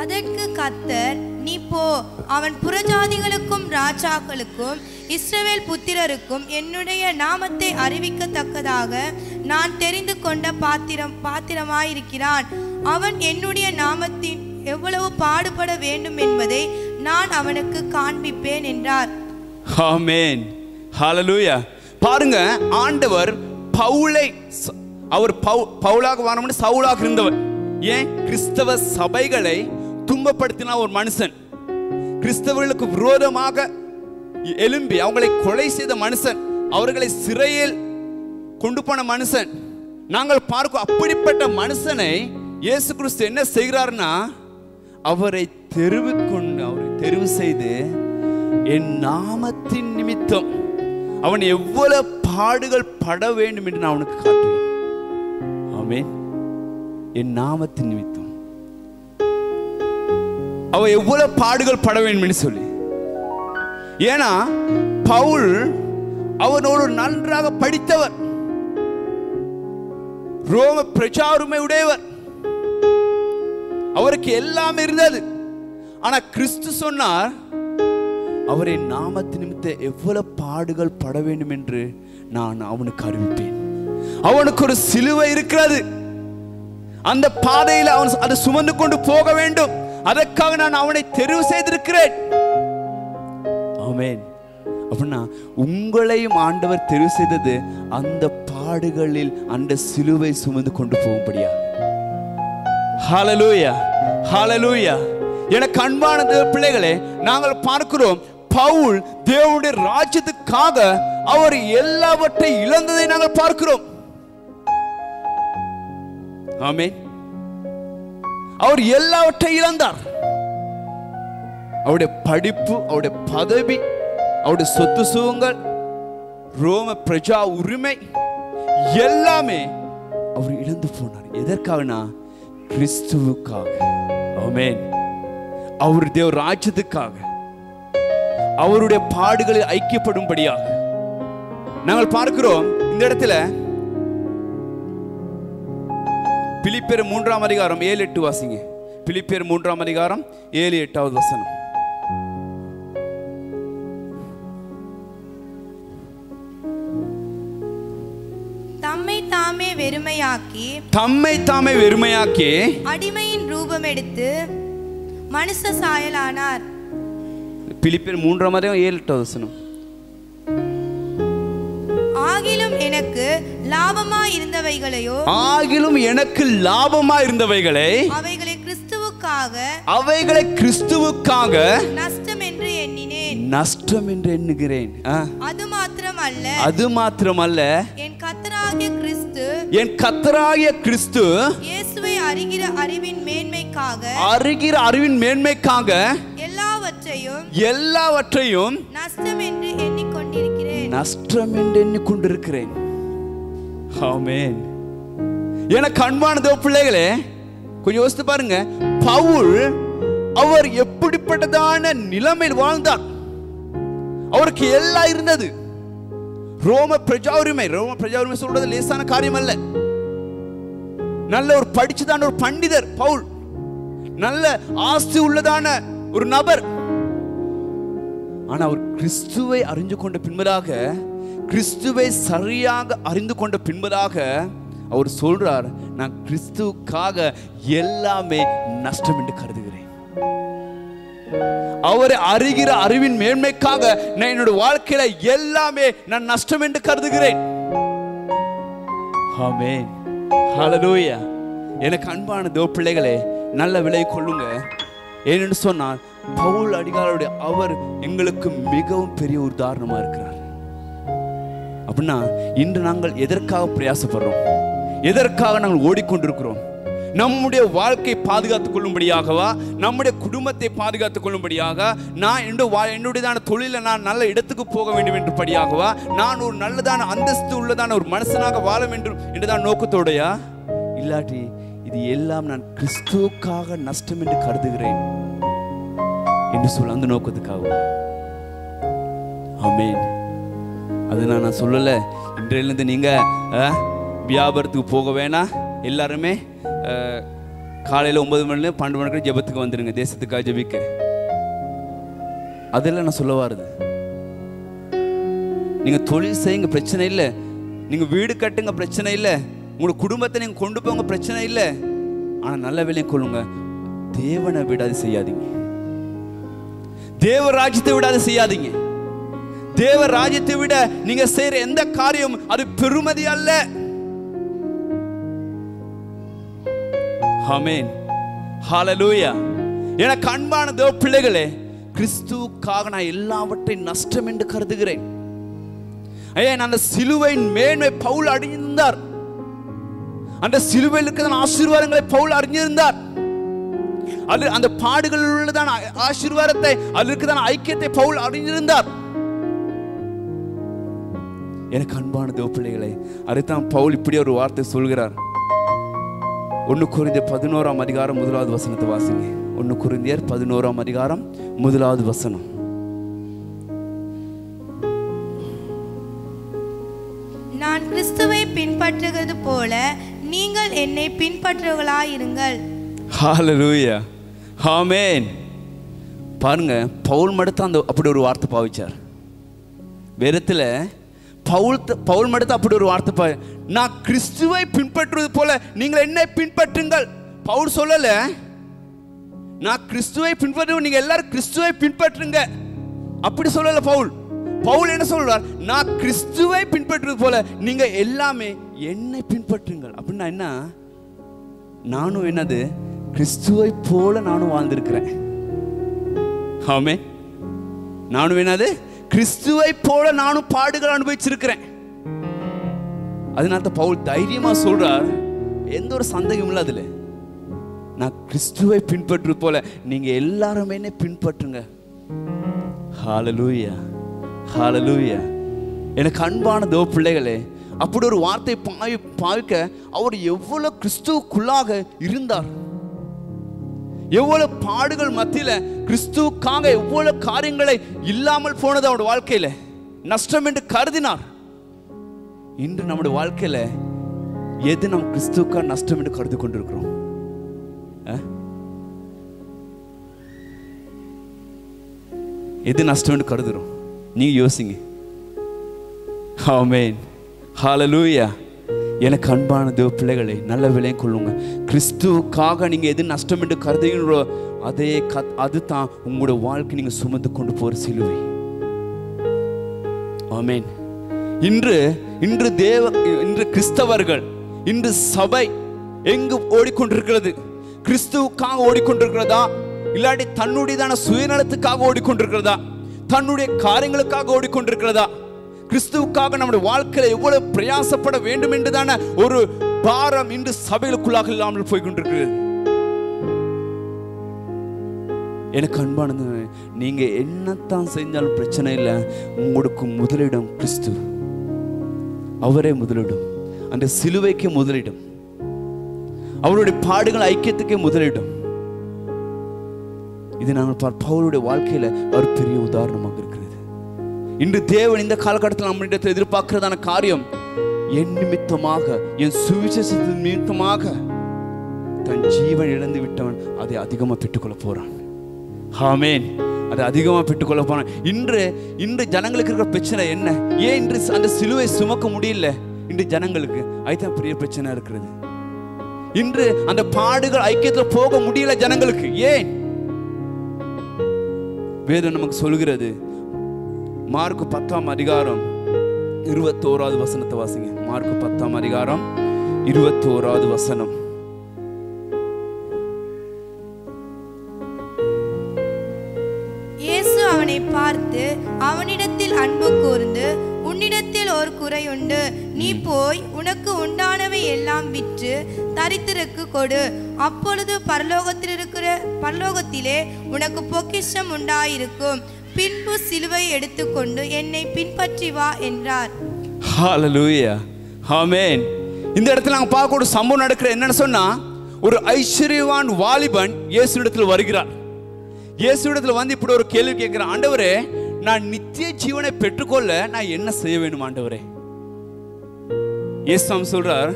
அதற்கு கத்தர் நீ போ. அவன் புறஜாதிகளுக்கும் ராஜாக்களுக்கும் இஸ்ரவேல் புத்திரருக்கும் என்னுடைய நாமத்தை அறிவிக்கத்தக்கதாக நான் தெரிந்து கொண்ட பாத்திரம் பாத்திரமாயிருக்கிறான். அவன் என்னுடைய நாமத்தின் எவ்வளவு பாடுபட வேண்டும் என்பதை நான் அவனுக்கு காண்பிப்பேன் என்றார். ஆமேன். ஹalleluya. பாருங்க ஆண்டவர் பவுலை ச- அவர் பவுலாக வரணும்னு சவுலாக இருந்தவர். ஏன்? கிறிஸ்தவ சபைகளை துன்பப்படுத்தினா ஒரு மனுஷன். கிறிஸ்தவர்களுக்கு விரோதமாக எலும்பி அவங்களை கொலை செய்த மனுஷன் அவர்களை சிறையில் கொண்டு போன மனுஷன். நாங்கள் பார்க்கும் அப்படிப்பட்ட மனுஷனை இயேசு கிறிஸ்து என்ன செய்கிறார்னா அவரை தெரிவு கொண்டு அவரை தெரிவு செய்து என் நாமத்தின் நிமித்தம் அவன் எவ்வளவு பாடுகள் பட வேண்டும் என்று நான் அவனுக்கு காட்டுவேன். ஆமென். என் நாமத்தின் நிமித்தம். அவ எவ்வளவு பாடுகள் பட வேண்டும் என்று சொல்லி. ஏன்னா பவுல் அவனோடு நன்றாக படித்தவர். ரோம பிரச்சாருமை உடையவர். அவருக்கு எல்லாம் இருந்தது. ஆனா கிறிஸ்து சொன்னார் அவரை நாமத்து நிமித்த எவ்வளவு பாடுகள் பட வேண்டும் என்று நான் அவனுக்கு அறிவிப்பேன். அவனுக்கு ஒரு சிலுவை இருக்கிறது. அந்த பாதையில் அவன் அதை சுமந்து கொண்டு போக வேண்டும். அதற்காக நான் அவனை தெரிவு செய்திருக்கிறேன். அப்படின்னா உங்களையும் ஆண்டவர் தெரிவு செய்தது அந்த பாடுகளில் அந்த சிலுவை சுமந்து கொண்டு போகும்படியா? ஹாலலூயா ஹாலலூயா எனக்கு அன்பான தேவ பிள்ளைகளே நாங்கள் பார்க்கிறோம் பவுல் தேவனுடைய ராஜ்யத்துக்காக அவர் எல்லாவற்றை இழந்ததை நாங்கள் பார்க்கிறோம். ஆமே அவர் எல்லாவற்றை இழந்தார். அவருடைய படிப்பு அவருடைய பதவி அவருடைய சொத்து சுகங்கள் ரோம பிரஜா உரிமை எல்லாமே அவர் இழந்து போனார். எதற்காகனா கிறிஸ்துவுக்காக. அவர் தேவ ராஜ்யத்துக்காக. அவருடைய பாடுகளில் ஐக்கியப்படும்படியாக. நாங்கள் பார்க்கிறோம் இந்த இடத்துல பிலிப்பேர் மூன்றாம் அதிகாரம் ஏழு எட்டு வாசிங்க. பிலிப்பேர் மூன்றாம் அதிகாரம் ஏழு எட்டாவது வசனம். தம்மை தாமே வெறுமையாக்கி தம்மை தாமே வெறுமையாக்கி அடிமையின் ரூபம் எடுத்து மனுஷ சாயலானார். பிலிப்பேர் மூன்றாம் அதிகாரம் ஏழு எட்டாவது வசனம். ஆகிலும் எனக்கு லாபமா இருந்தவைகளையோ ஆகிலும் எனக்கு லாபமா இருந்தவைகளை அவைகளை கிறிஸ்துவுக்காக அவைகளை கிறிஸ்துவுக்காக நஷ்டம் என்று எண்ணினேன். நஷ்டம் என்று எண்ணுகிறேன் அது மாத்திரம் அல்ல அது மாத்திரமல்ல. என் கத்தராகிய கிறிஸ்து என் கத்தராகிய கிறிஸ்து இயேசுவை அறிகிற அறிவின் மேன்மைக்காக அறிகிற அறிவின் மேன்மைக்காக எல்லாவற்றையும் எல்லாவற்றையும் நஷ்டம் என்று நஷ்டம் என்று எண்ணிக்கொண்டிருக்கிறேன். ஆமென். எனக்கு அன்பான தேவ பிள்ளைகளே கொஞ்சம் யோசித்து பாருங்க. பவுல் அவர் எப்படிப்பட்டதான நிலைமையில் வாழ்ந்தார்? அவருக்கு எல்லாம் இருந்தது. ரோம பிரஜா உரிமை ரோம பிரஜா உரிமை சொல்றது லேசான காரியம் அல்ல நல்ல ஒரு படிச்சதான ஒரு பண்டிதர் பவுல். நல்ல ஆஸ்தி உள்ளதான ஒரு நபர். ஆனால் அவர் கிறிஸ்துவை அறிந்து கொண்ட பின்பதாக கிறிஸ்துவை சரியாக அறிந்து கொண்ட பின்பதாக அவர் சொல்றார் நான் கிறிஸ்துவுக்காக எல்லாமே நஷ்டம் என்று கருதுகிறேன். அவரை அறிகிற அறிவின் மேன்மைக்காக நான் என்னோட வாழ்க்கையில எல்லாமே நான் நஷ்டம் என்று கருதுகிறேன். ஆமென். ஹalleluya. எனக்கு அன்பான தேவ பிள்ளைகளே நல்ல விலை கொள்ளுங்க. ஏனென்று சொன்னால் பவுல் அடிகாருடைய அவர் எங்களுக்கு மிகவும் பெரிய ஒரு உதாரணமா இருக்கிறார். அப்படின்னா இன்று நாங்கள் எதற்காக பிரயாசப்படுறோம்? எதற்காக நாங்கள் ஓடிக்கொண்டிருக்கிறோம்? நம்முடைய வாழ்க்கை பாதுகாத்துக் கொள்ளும்படியாகவா? நம்முடைய குடும்பத்தை பாதுகாத்துக் கொள்ளும்படியாக நான் என்னுடைய வா- என்னுடையதான தொழில நான் நல்ல இடத்துக்கு போக வேண்டும் என்றபடியாகவா? நான் ஒரு நல்லதான அந்தஸ்து உள்ளதான ஒரு மனுஷனாக வாழ வேண்டும் என்றுதான் நோக்கத்தோடையா? இல்லாட்டி இது எல்லாம் நான் கிறிஸ்துவுக்காக நஷ்டம் என்று கருதுகிறேன். என்று சொல்ல அந்த நோக்கத்துக்காக ஆமேன். அது நான் நான் சொல்லலை. இன்றையிலேருந்து நீங்கள் வியாபாரத்துக்கு போக வேணாம். எல்லாருமே காலையில் ஒன்பது மணில பன்னெண்டு மணிக்கு ஜெபத்துக்கு வந்துடுங்க தேசத்துக்காக ஜெபிக்க. அதெல்லாம் நான் சொல்ல வருது. நீங்கள் தொழில் செய்யுங்க பிரச்சனை இல்லை. நீங்கள் வீடு கட்டுங்க பிரச்சனை இல்லை. உங்களோட குடும்பத்தை நீங்கள் கொண்டு போங்க பிரச்சனை இல்லை. ஆனால் நல்ல வேலையும் கொள்ளுங்க. தேவனை விடாது செய்யாதீங்க. தேவ ராஜ்யத்தை விட அதை செய்யாதீங்க. தேவ ராஜ்யத்தை விட நீங்க செய்யற எந்த காரியம் அது பெருமதி அல்ல. ஆமென் ஹாலலூயா எனக்கு அன்பான தேவ பிள்ளைகளே கிறிஸ்துவுக்காக நான் எல்லாவற்றையும் நஷ்டம் என்று கருதுகிறேன். ஏன் அந்த சிலுவையின் மேன்மை பவுல் அடைந்திருந்தார் அந்த சிலுவையில் இருக்கிற ஆசீர்வாதங்களை பவுல் அறிஞ்சிருந்தார் அது அந்த பாடுகளில் உள்ளதான ஆசீர்வாதத்தை அதில் இருக்கிறதான ஐக்கியத்தை பவுல் அறிஞ்சிருந்தார் எனக்கு அன்பான தேவ பிள்ளைகளே அதுதான் பவுல் இப்படி ஒரு வார்த்தை சொல்கிறார். ஒன்று குருந்தியர் பதினோராம் அதிகாரம் முதலாவது வசனத்தை வாசிங்க. ஒன்று குருந்தியர் பதினோராம் அதிகாரம் முதலாவது வசனம். நான் கிறிஸ்துவை பின்பற்றுகிறது போல நீங்கள் என்னை பின்பற்றுவர்களாயிருங்கள். ஹalleluya. ஹாமேன் பாருங்க பவுல் மட்டும் அந்த அப்படி ஒரு வார்த்தை பாவிச்சார். வேதத்தில் பவுல் பவுல் மட்டும் அப்படி ஒரு வார்த்தை பா நான் கிறிஸ்துவை பின்பற்றுவது போல நீங்கள் என்னை பின்பற்றுங்கள். பவுல் சொல்லல நான் கிறிஸ்துவை பின்பற்ற நீங்க எல்லாரும் கிறிஸ்துவை பின்பற்றுங்க. அப்படி சொல்லல பவுல். பவுல் என்ன சொல்றார்? நான் கிறிஸ்துவை பின்பற்றுவது போல நீங்க எல்லாமே என்னை பின்பற்றுங்கள். அப்படின்னா என்ன? நானும் என்னது? கிறிஸ்துவை போல நானும் வாழ்ந்திருக்கிறேன். ஆமே நானும் என்னது? கிறிஸ்துவை போல நானும் பாடுகள் அனுபவிச்சிருக்கிறேன். அதனால தான் பவுல் தைரியமா சொல்றார் எந்த ஒரு சந்தேகமும் இல்லை அதுல நான் கிறிஸ்துவை பின்பற்று போல நீங்க எல்லாருமே பின்பற்றுங்க. ஹாலலூயா ஹாலலூயா எனக்கு அன்பான தோ பிள்ளைகளே அப்படி ஒரு வார்த்தை பாவி பாவிக்க அவர் எவ்வளவு கிறிஸ்துவுக்குள்ளாக இருந்தார். எவ்வளவு பாடுகள் மத்தியில கிறிஸ்துவுக்காக எவ்வளவு காரியங்களை இல்லாமல் போனது அவருடைய வாழ்க்கையில? நஷ்டம் என்று கருதினார். இன்று நம்முடைய வாழ்க்கையில எது நம் கிறிஸ்துக்கா நஷ்டம் என்று கருதி கொண்டிருக்கிறோம்? எது நஷ்டம் என்று கருதுறோம்? நீங்க யோசிங்க. ஆமென். ஹalleluya. எனக்கு அன்பான தேவ பிள்ளைகளை நல்ல விலையும் கொள்ளுங்க. கிறிஸ்துவுக்காக நீங்க எது நஷ்டம் என்று கருதுகிறோ அதே கத் அதுதான் உங்களுடைய வாழ்க்கை நீங்க சுமந்து கொண்டு போகிற சிலுவை. ஆமேன். இன்று இன்று தேவ இன்று கிறிஸ்தவர்கள் இன்று சபை எங்கு ஓடிக்கொண்டிருக்கிறது? கிறிஸ்துவுக்காக ஓடிக்கொண்டிருக்கிறதா? இல்லாட்டி தன்னுடையதான சுயநலத்துக்காக ஓடிக்கொண்டிருக்கிறதா? தன்னுடைய காரியங்களுக்காக ஓடிக்கொண்டிருக்கிறதா? கிறிஸ்துவுக்காக நம்முடைய வாழ்க்கையில எவ்வளவு பிரயாசப்பட வேண்டும் என்றுதான ஒரு பாரம் இன்று சபைகளுக்குள்ளாக இல்லாமல் போய்கொண்டிருக்கிறது. எனக்கு அன்பானது நீங்க என்னத்தான் செஞ்சாலும் பிரச்சனை இல்லை. உங்களுக்கு முதலிடம் கிறிஸ்து. அவரே முதலிடம். அந்த சிலுவைக்கு முதலிடம். அவருடைய பாடுகள் ஐக்கியத்துக்கே முதலிடம். இது நாங்கள் பார் பவுலுடைய வாழ்க்கையில ஒரு பெரிய உதாரணமாக இருக்கு இன்று தேவன் இந்த காலகட்டத்தில் நம்மிடத்தில் எதிர்பார்க்கிறதான காரியம் என் நிமித்தமாக என் சுவிசேஷத்தின் நிமித்தமாக தன் ஜீவன் இழந்து விட்டவன் அதை அதிகமாக பெற்றுக்கொள்ள போறான். ஹாமேன் அதை அதிகமாக பெற்றுக்கொள்ள போறான். இன்று இன்று ஜனங்களுக்கு இருக்கிற பிரச்சனை என்ன? ஏன் இன்று அந்த சிலுவை சுமக்க முடியல? இன்று ஜனங்களுக்கு அதுதான் பெரிய பிரச்சனை இருக்கிறது. இன்று அந்த பாடுகள் ஐக்கியத்தில் போக முடியல ஜனங்களுக்கு. ஏன்? வேதம் நமக்கு சொல்கிறது மார்க்கு பத்தாம் அதிகாரம் இருபத்தோராவது வசனத்தை வாசிங்க. மார்க்கு பத்தாம் அதிகாரம் இருபத்தோராவது வசனம். இயேசு அவனை பார்த்து அவனிடத்தில் அன்பு கூர்ந்து உன்னிடத்தில் ஒரு குறையுண்டு. நீ போய் உனக்கு உண்டானவை எல்லாம் விற்று தரித்திருக்கு கொடு. அப்பொழுது பரலோகத்தில் இருக்கிற பரலோகத்திலே உனக்கு பொக்கிஷம் உண்டாயிருக்கும். பின்பு சிலுவை எடுத்துக்கொண்டு என்னை பின்பற்றி வா என்றார். ஹalleluya ஆமென் இந்த இடத்துல நாங்க பார்க்க ஒரு சம்பவம் நடக்கிற என்னன்னு சொன்னா ஒரு ஐஸ்வர்யவான் வாலிபன் இயேசுவிடத்தில் வருகிறார். இயேசுவிடத்தில் வந்து இப்படி ஒரு கேள்வி கேட்கிறான் ஆண்டவரே நான் நித்திய ஜீவனை பெற்றுக்கொள்ள நான் என்ன செய்ய வேண்டும் ஆண்டவரே? இயேசு சொல்றார்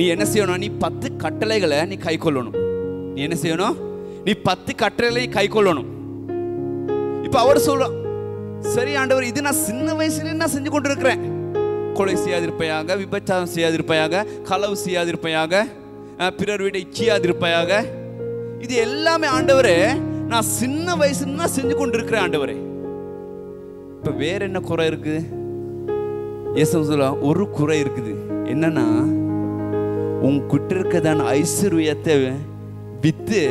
நீ என்ன செய்யணும்? நீ பத்து கட்டளைகளை நீ கை கொள்ளணும். நீ என்ன செய்யணும்? நீ பத்து கட்டளைகளை கை கொள்ளணும். இப்ப அவர் சொல்றார் சரி ஆண்டவர் இது நான் சின்ன வயசுல நான் செஞ்சு கொண்டிருக்கிறேன். கொலை செய்யாதிருப்பையாக விபச்சாரம் செய்யாதிருப்பையாக களவு செய்யாதிருப்பையாக பிறர் வீட்டை இச்சியாதிருப்பையாக. இது எல்லாமே ஆண்டவரே நான் சின்ன வயசுல தான் செஞ்சு கொண்டிருக்கிறேன் ஆண்டவரே. இப்ப வேற என்ன குறை இருக்கு? இயேசு சொல்ல ஒரு குறை இருக்குது. என்னன்னா உன் குட்டிருக்கதான ஐஸ்வர்யத்தை வித்து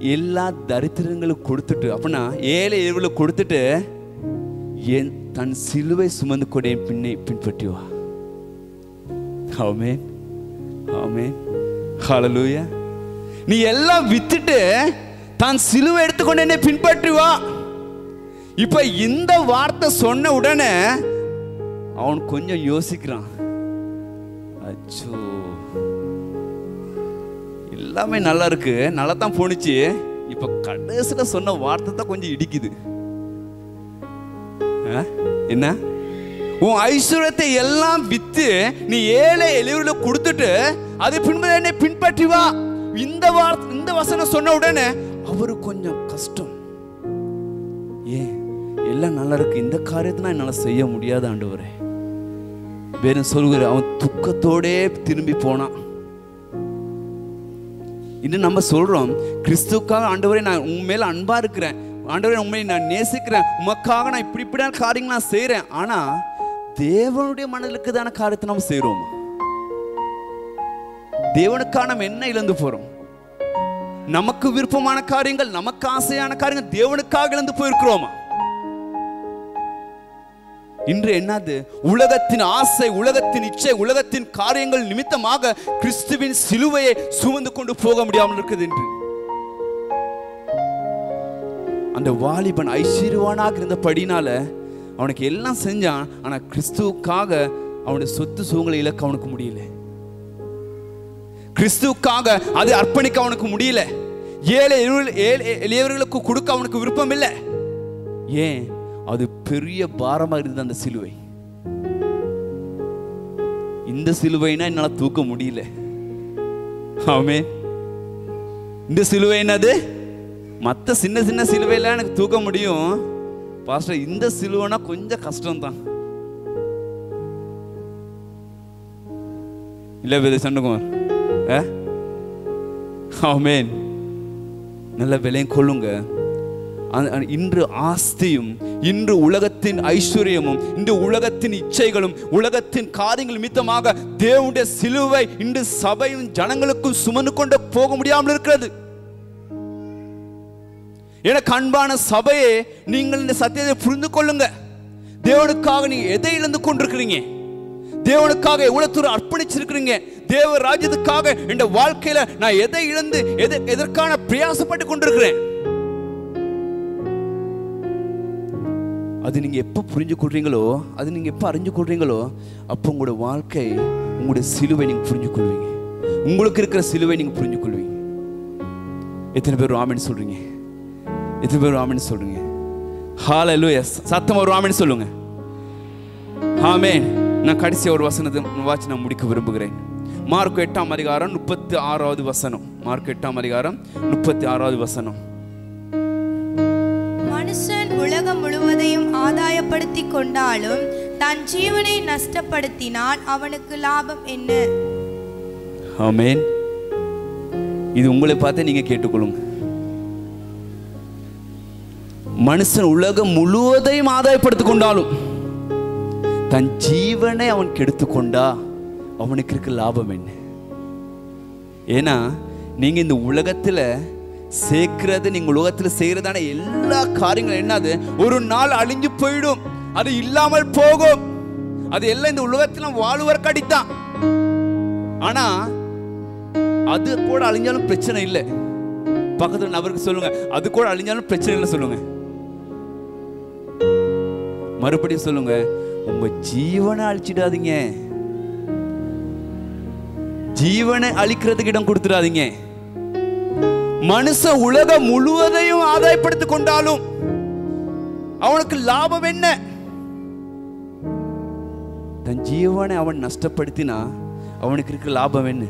எல்லா தரித்திரங்களும் கொடுத்துட்டு அப்படின்னா ஏழை எவ்வளவு கொடுத்துட்டு என் தன் சிலுவை சுமந்து கொண்டு என் பின்னை பின்பற்றி வா. ஆமே ஆமே ஹalleluya. நீ எல்லாம் வித்துட்டு தான் சிலுவை எடுத்துக்கொண்டு என்னை பின்பற்றி வா. இப்ப இந்த வார்த்தை சொன்ன உடனே அவன் கொஞ்சம் யோசிக்கிறான். அச்சோ. எல்லாமே நல்லா இருக்கு நல்லா தான் போணுச்சு. இப்ப கடைசியில சொன்ன வார்த்தை தான் கொஞ்சம் இடிக்குது. ஆ? என்ன? உன் ஐஸ்வர்யத்தை எல்லாம் வித்து நீ ஏழை எளிவுல கொடுத்துட்டு அதை பின்பு என்னை பின்பற்றி வா. இந்த வார்த்தை இந்த வசனம் சொன்ன உடனே அவரு கொஞ்சம் கஷ்டம். எல்லாம் நல்லா இருக்கு இந்த காரியத்தை நான் என்னால் செய்ய முடியாது ஆண்டு வரேன் வேற சொல்கிற அவன் துக்கத்தோடே திரும்பி போனான். இன்னும் நம்ம சொல்றோம் கிறிஸ்துக்காக ஆண்டவரே நான் உன் மேல அன்பா இருக்கிறேன். ஆண்டவரே உண்மையை நான் நேசிக்கிறேன். உமக்காக நான் இப்படி இப்படியான காரியங்கள் நான் செய்யறேன் ஆனா தேவனுடைய மனதிலுக்கு தான காரியத்தை நம்ம செய்யறோம் தேவனுக்காக நம்ம என்ன இழந்து போறோம்? நமக்கு விருப்பமான காரியங்கள் நமக்கு ஆசையான காரியங்கள் தேவனுக்காக இழந்து போயிருக்கிறோமா? இன்று என்னது உலகத்தின் ஆசை உலகத்தின் இச்சை உலகத்தின் காரியங்கள் நிமித்தமாக கிறிஸ்துவின் சிலுவையை சுமந்து கொண்டு போக முடியாமல் இருக்குது என்று அந்த வாலிபன் ஐஸ்வர்யவானாக இருந்தபடினால அவனுக்கு எல்லாம் செஞ்சான் ஆனா கிறிஸ்துவுக்காக அவனுடைய சொத்து சுகங்களை இழக்க அவனுக்கு முடியல கிறிஸ்துவுக்காக அதை அர்ப்பணிக்க அவனுக்கு முடியல ஏழை ஏழை எளியவர்களுக்கு கொடுக்க அவனுக்கு விருப்பம் இல்லை ஏன் அது பெரிய பாரமாக இருந்தது அந்த சிலுவை. இந்த சிலுவைனா என்னால தூக்க முடியல. ஆமே இந்த சிலுவை என்னது? மற்ற சின்ன சின்ன சிலுவையெல்லாம் எனக்கு தூக்க முடியும். பாஸ்டர் இந்த சிலுவைனா கொஞ்சம் கஷ்டம்தான். இல்லை விதை சண்முகுமார். ஆ? ஆமேன். நல்ல விலையும் கொள்ளுங்க. இன்று ஆஸ்தியும் இன்று உலகத்தின் ஐஸ்வர்யமும் இந்த உலகத்தின் இச்சைகளும் உலகத்தின் காரியங்கள் நிமித்தமாக தேவனுடைய சிலுவை இன்று சபையும் ஜனங்களுக்கும் சுமந்து கொண்டு போக முடியாமல் இருக்கிறது. எனக்கு அன்பான சபையே நீங்கள் இந்த சத்தியத்தை புரிந்து கொள்ளுங்க தேவனுக்காக நீங்க எதை இழந்து கொண்டிருக்கிறீங்க? தேவனுக்காக எவ்வளவு தூரம் அர்ப்பணிச்சிருக்கிறீங்க? தேவ ராஜ்யத்துக்காக இந்த வாழ்க்கையில நான் எதை இழந்து எதை எதற்கான பிரயாசப்பட்டு கொண்டிருக்கிறேன்? அது நீங்கள் எப்போ புரிஞ்சு கொள்றீங்களோ அது நீங்கள் எப்போ அறிஞ்சு கொள்றீங்களோ அப்போ உங்களோட வாழ்க்கை உங்களுடைய சிலுவை நீங்கள் புரிஞ்சு கொள்வீங்க உங்களுக்கு இருக்கிற சிலுவை நீங்கள் புரிஞ்சு கொள்வீங்க எத்தனை பேர் ராமன் சொல்றீங்க? எத்தனை பேர் ராமன் சொல்றீங்க? எஸ் சத்தம் ஒரு ராமன் சொல்லுங்க. ஆமென் நான் கடைசி ஒரு வசனத்தை வாட்சி நான் முடிக்க விரும்புகிறேன். மார்க் எட்டாம் அதிகாரம் முப்பத்தி ஆறாவது வசனம். மார்க் எட்டாம் அதிகாரம் முப்பத்தி ஆறாவது வசனம். மனுஷன் உலகம் முழுவதையும் ஆதாயப்படுத்தி கொண்டாலும் தன் ஜீவனை நஷ்டப்படுத்தினால் அவனுக்கு லாபம் என்ன? ஆமேன். இது உங்களை பார்த்து நீங்க கேட்டுக்கொள்ளுங்க. மனுஷன் உலகம் முழுவதையும் ஆதாயப்படுத்தி கொண்டாலும் தன் ஜீவனை அவன் கெடுத்து கொண்டா அவனுக்கு இருக்க லாபம் என்ன? ஏன்னா நீங்க இந்த உலகத்துல சேர்க்கிறது நீங்க உலகத்துல செய்யறதான எல்லா காரியங்களும் என்னது? ஒரு நாள் அழிஞ்சு போயிடும். அது இல்லாமல் போகும். அது எல்லாம் இந்த உலகத்துல வாழ்வதற்கு அடித்தான். ஆனா அது கூட அழிஞ்சாலும் பிரச்சனை இல்லை. பக்கத்துல நபருக்கு சொல்லுங்க. அது கூட அழிஞ்சாலும் பிரச்சனை இல்லை சொல்லுங்க. மறுபடியும் சொல்லுங்க. உங்க ஜீவனை அழிச்சிடாதீங்க. ஜீவனை அழிக்கிறதுக்கு இடம் கொடுத்துடாதீங்க. மனுஷ உலகம் முழுவதையும் ஆதாயப்படுத்திக் கொண்டாலும் அவனுக்கு லாபம் என்ன? தன் ஜீவனை அவன் நஷ்டப்படுத்தினா அவனுக்கு இருக்க லாபம் என்ன?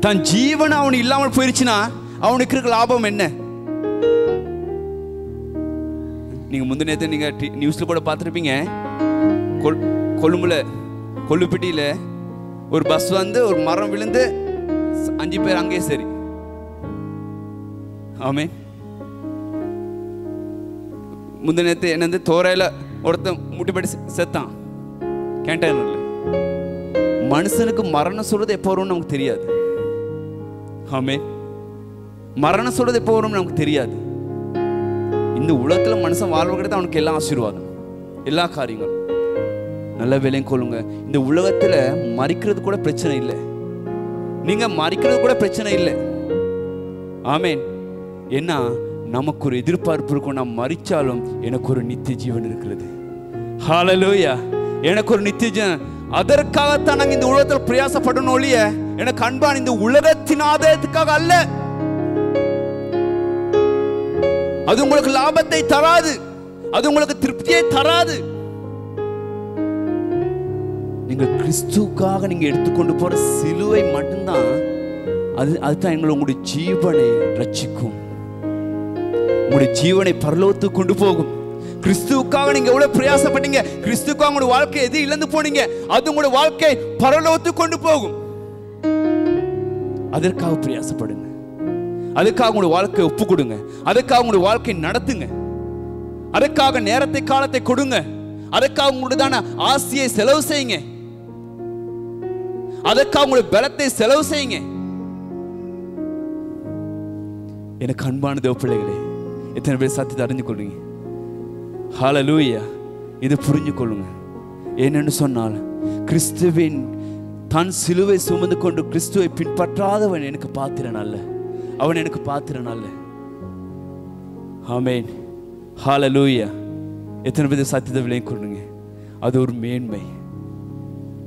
தன் ஜீவனை அவன் இல்லாமல் போயிருச்சுன்னா அவனுக்கு இருக்க லாபம் என்ன? நீங்க முந்தின நேரத்தை நீங்க நியூஸ்ல கூட பார்த்துருப்பீங்க. கொல் கொழும்புல கொல்லுப்பட்டியில ஒரு பஸ் வந்து ஒரு மரம் விழுந்து அஞ்சு பேர் அங்கேயே சரி. ஆமே. முந்தின நேரத்து என்னது தோரையில ஒருத்தன் முட்டிப்படி செத்தான். கேண்டர்ல மனுஷனுக்கு மரணம் சொல்றது எப்போ வரும்னு நமக்கு தெரியாது. ஆமே. மரணம் சொல்றது எப்போ வரும்னு நமக்கு தெரியாது. இந்த உலகத்துல மனுஷன் வாழ்வுகிறது அவனுக்கு எல்லாம் ஆசீர்வாதம் எல்லா காரியங்களும். நல்ல விலையும் கொள்ளுங்க. இந்த உலகத்துல மறிக்கிறது கூட பிரச்சனை இல்லை. நீங்க மறிக்கிறது கூட பிரச்சனை இல்லை. ஆமேன். ஏன்னா நமக்கு ஒரு எதிர்பார்ப்பு இருக்கும். நாம் மறிச்சாலும் எனக்கு ஒரு நித்திய ஜீவன் இருக்கிறது. ஹாலலோயா எனக்கு ஒரு நித்திய ஜீவன். அதற்காகத்தான் நாங்கள் இந்த உலகத்தில் பிரயாசப்படணும் ஒழிய எனக்கு அன்பான் இந்த உலகத்தின் ஆதாயத்துக்காக அல்ல. அது உங்களுக்கு லாபத்தை தராது. அது உங்களுக்கு திருப்தியை தராது. நீங்கள் கிறிஸ்துக்காக நீங்க எடுத்துக்கொண்டு போற சிலுவை மட்டும்தான். அது அதுதான் எங்களை உங்களுடைய ஜீவனை ரட்சிக்கும். உங்களுடைய ஜீவனை பரலோகத்துக்கு கொண்டு போகும். கிறிஸ்துவுக்காக நீங்க எவ்வளவு பிரயாசப்பட்டீங்க? கிறிஸ்துக்காக உங்களுடைய வாழ்க்கை எது இழந்து போனீங்க? அது உங்களுடைய வாழ்க்கை பரலோகத்துக்கு கொண்டு போகும். அதற்காக பிரயாசப்படுங்க. அதுக்காக உங்களுடைய வாழ்க்கையை ஒப்பு கொடுங்க அதுக்காக உங்களுடைய வாழ்க்கையை நடத்துங்க. அதுக்காக நேரத்தை காலத்தை கொடுங்க. அதுக்காக உங்களுடையதான ஆசையை செலவு செய்யுங்க. அதுக்காக உங்களுடைய பலத்தை செலவு செய்யுங்க. எனக்கு அன்பான தேவ பிள்ளைகளே எத்தனை பேர் சத்தியத்தை அறிஞ்சு கொள்ளுங்க ஹாலலூயா இதை புரிஞ்சு கொள்ளுங்க என்னன்னு சொன்னால் கிறிஸ்துவின் தன் சிலுவை சுமந்து கொண்டு கிறிஸ்துவை பின்பற்றாதவன் எனக்கு பாத்திரன் அல்ல. அவன் எனக்கு பாத்திரன் அல்ல. ஆமேன் ஹால லூயா எத்தனை பேர் சத்தியத்தை விளையும் கொள்ளுங்க அது ஒரு மேன்மை.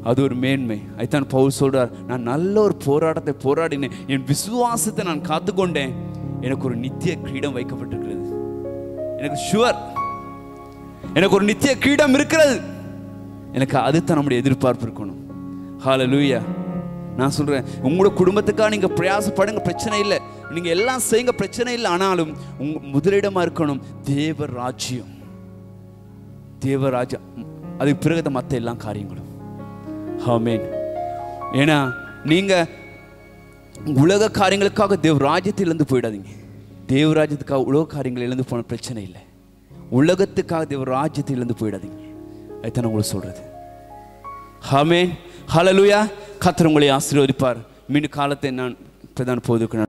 அது ஒரு மேன்மை. அதுதான் பவுல் சொல்றார் நான் நல்ல ஒரு போராட்டத்தை போராடினேன். என் விசுவாசத்தை நான் காத்துக்கொண்டேன். எனக்கு ஒரு நித்திய கிரீடம் வைக்கப்பட்டிருக்கிறது. எனக்கு ஷுவர் எனக்கு ஒரு நித்திய கிரீடம் இருக்கிறது. எனக்கு அதுதான் நம்முடைய எதிர்பார்ப்பு இருக்கணும். ஹால லூயா நான் சொல்கிறேன் உங்களோட குடும்பத்துக்காக நீங்கள் பிரயாசப்படுங்க பிரச்சனை இல்லை. நீங்கள் எல்லாம் செய்யுங்க பிரச்சனை இல்லை. ஆனாலும் உங்க முதலிடமாக இருக்கணும் தேவ ராஜ்யம் தேவ ராஜ்யம் அதுக்கு பிறகு மற்ற எல்லா காரியங்களும். ஹாமேன் ஏன்னா நீங்கள் உலக காரியங்களுக்காக தேவ இழந்து போயிடாதீங்க. தேவ ராஜ்யத்துக்காக உலக காரியங்கள் இழந்து போன பிரச்சனை இல்லை. உலகத்துக்காக தேவ இழந்து போயிடாதீங்க. அதுதான் உங்களுக்கு சொல்றது. ஆமென் ஹலலுயா கர்த்தர் உங்களை ஆசீர்வதிப்பார். மீண்டும் காலத்தை நான் இப்போதான் போதுக்கு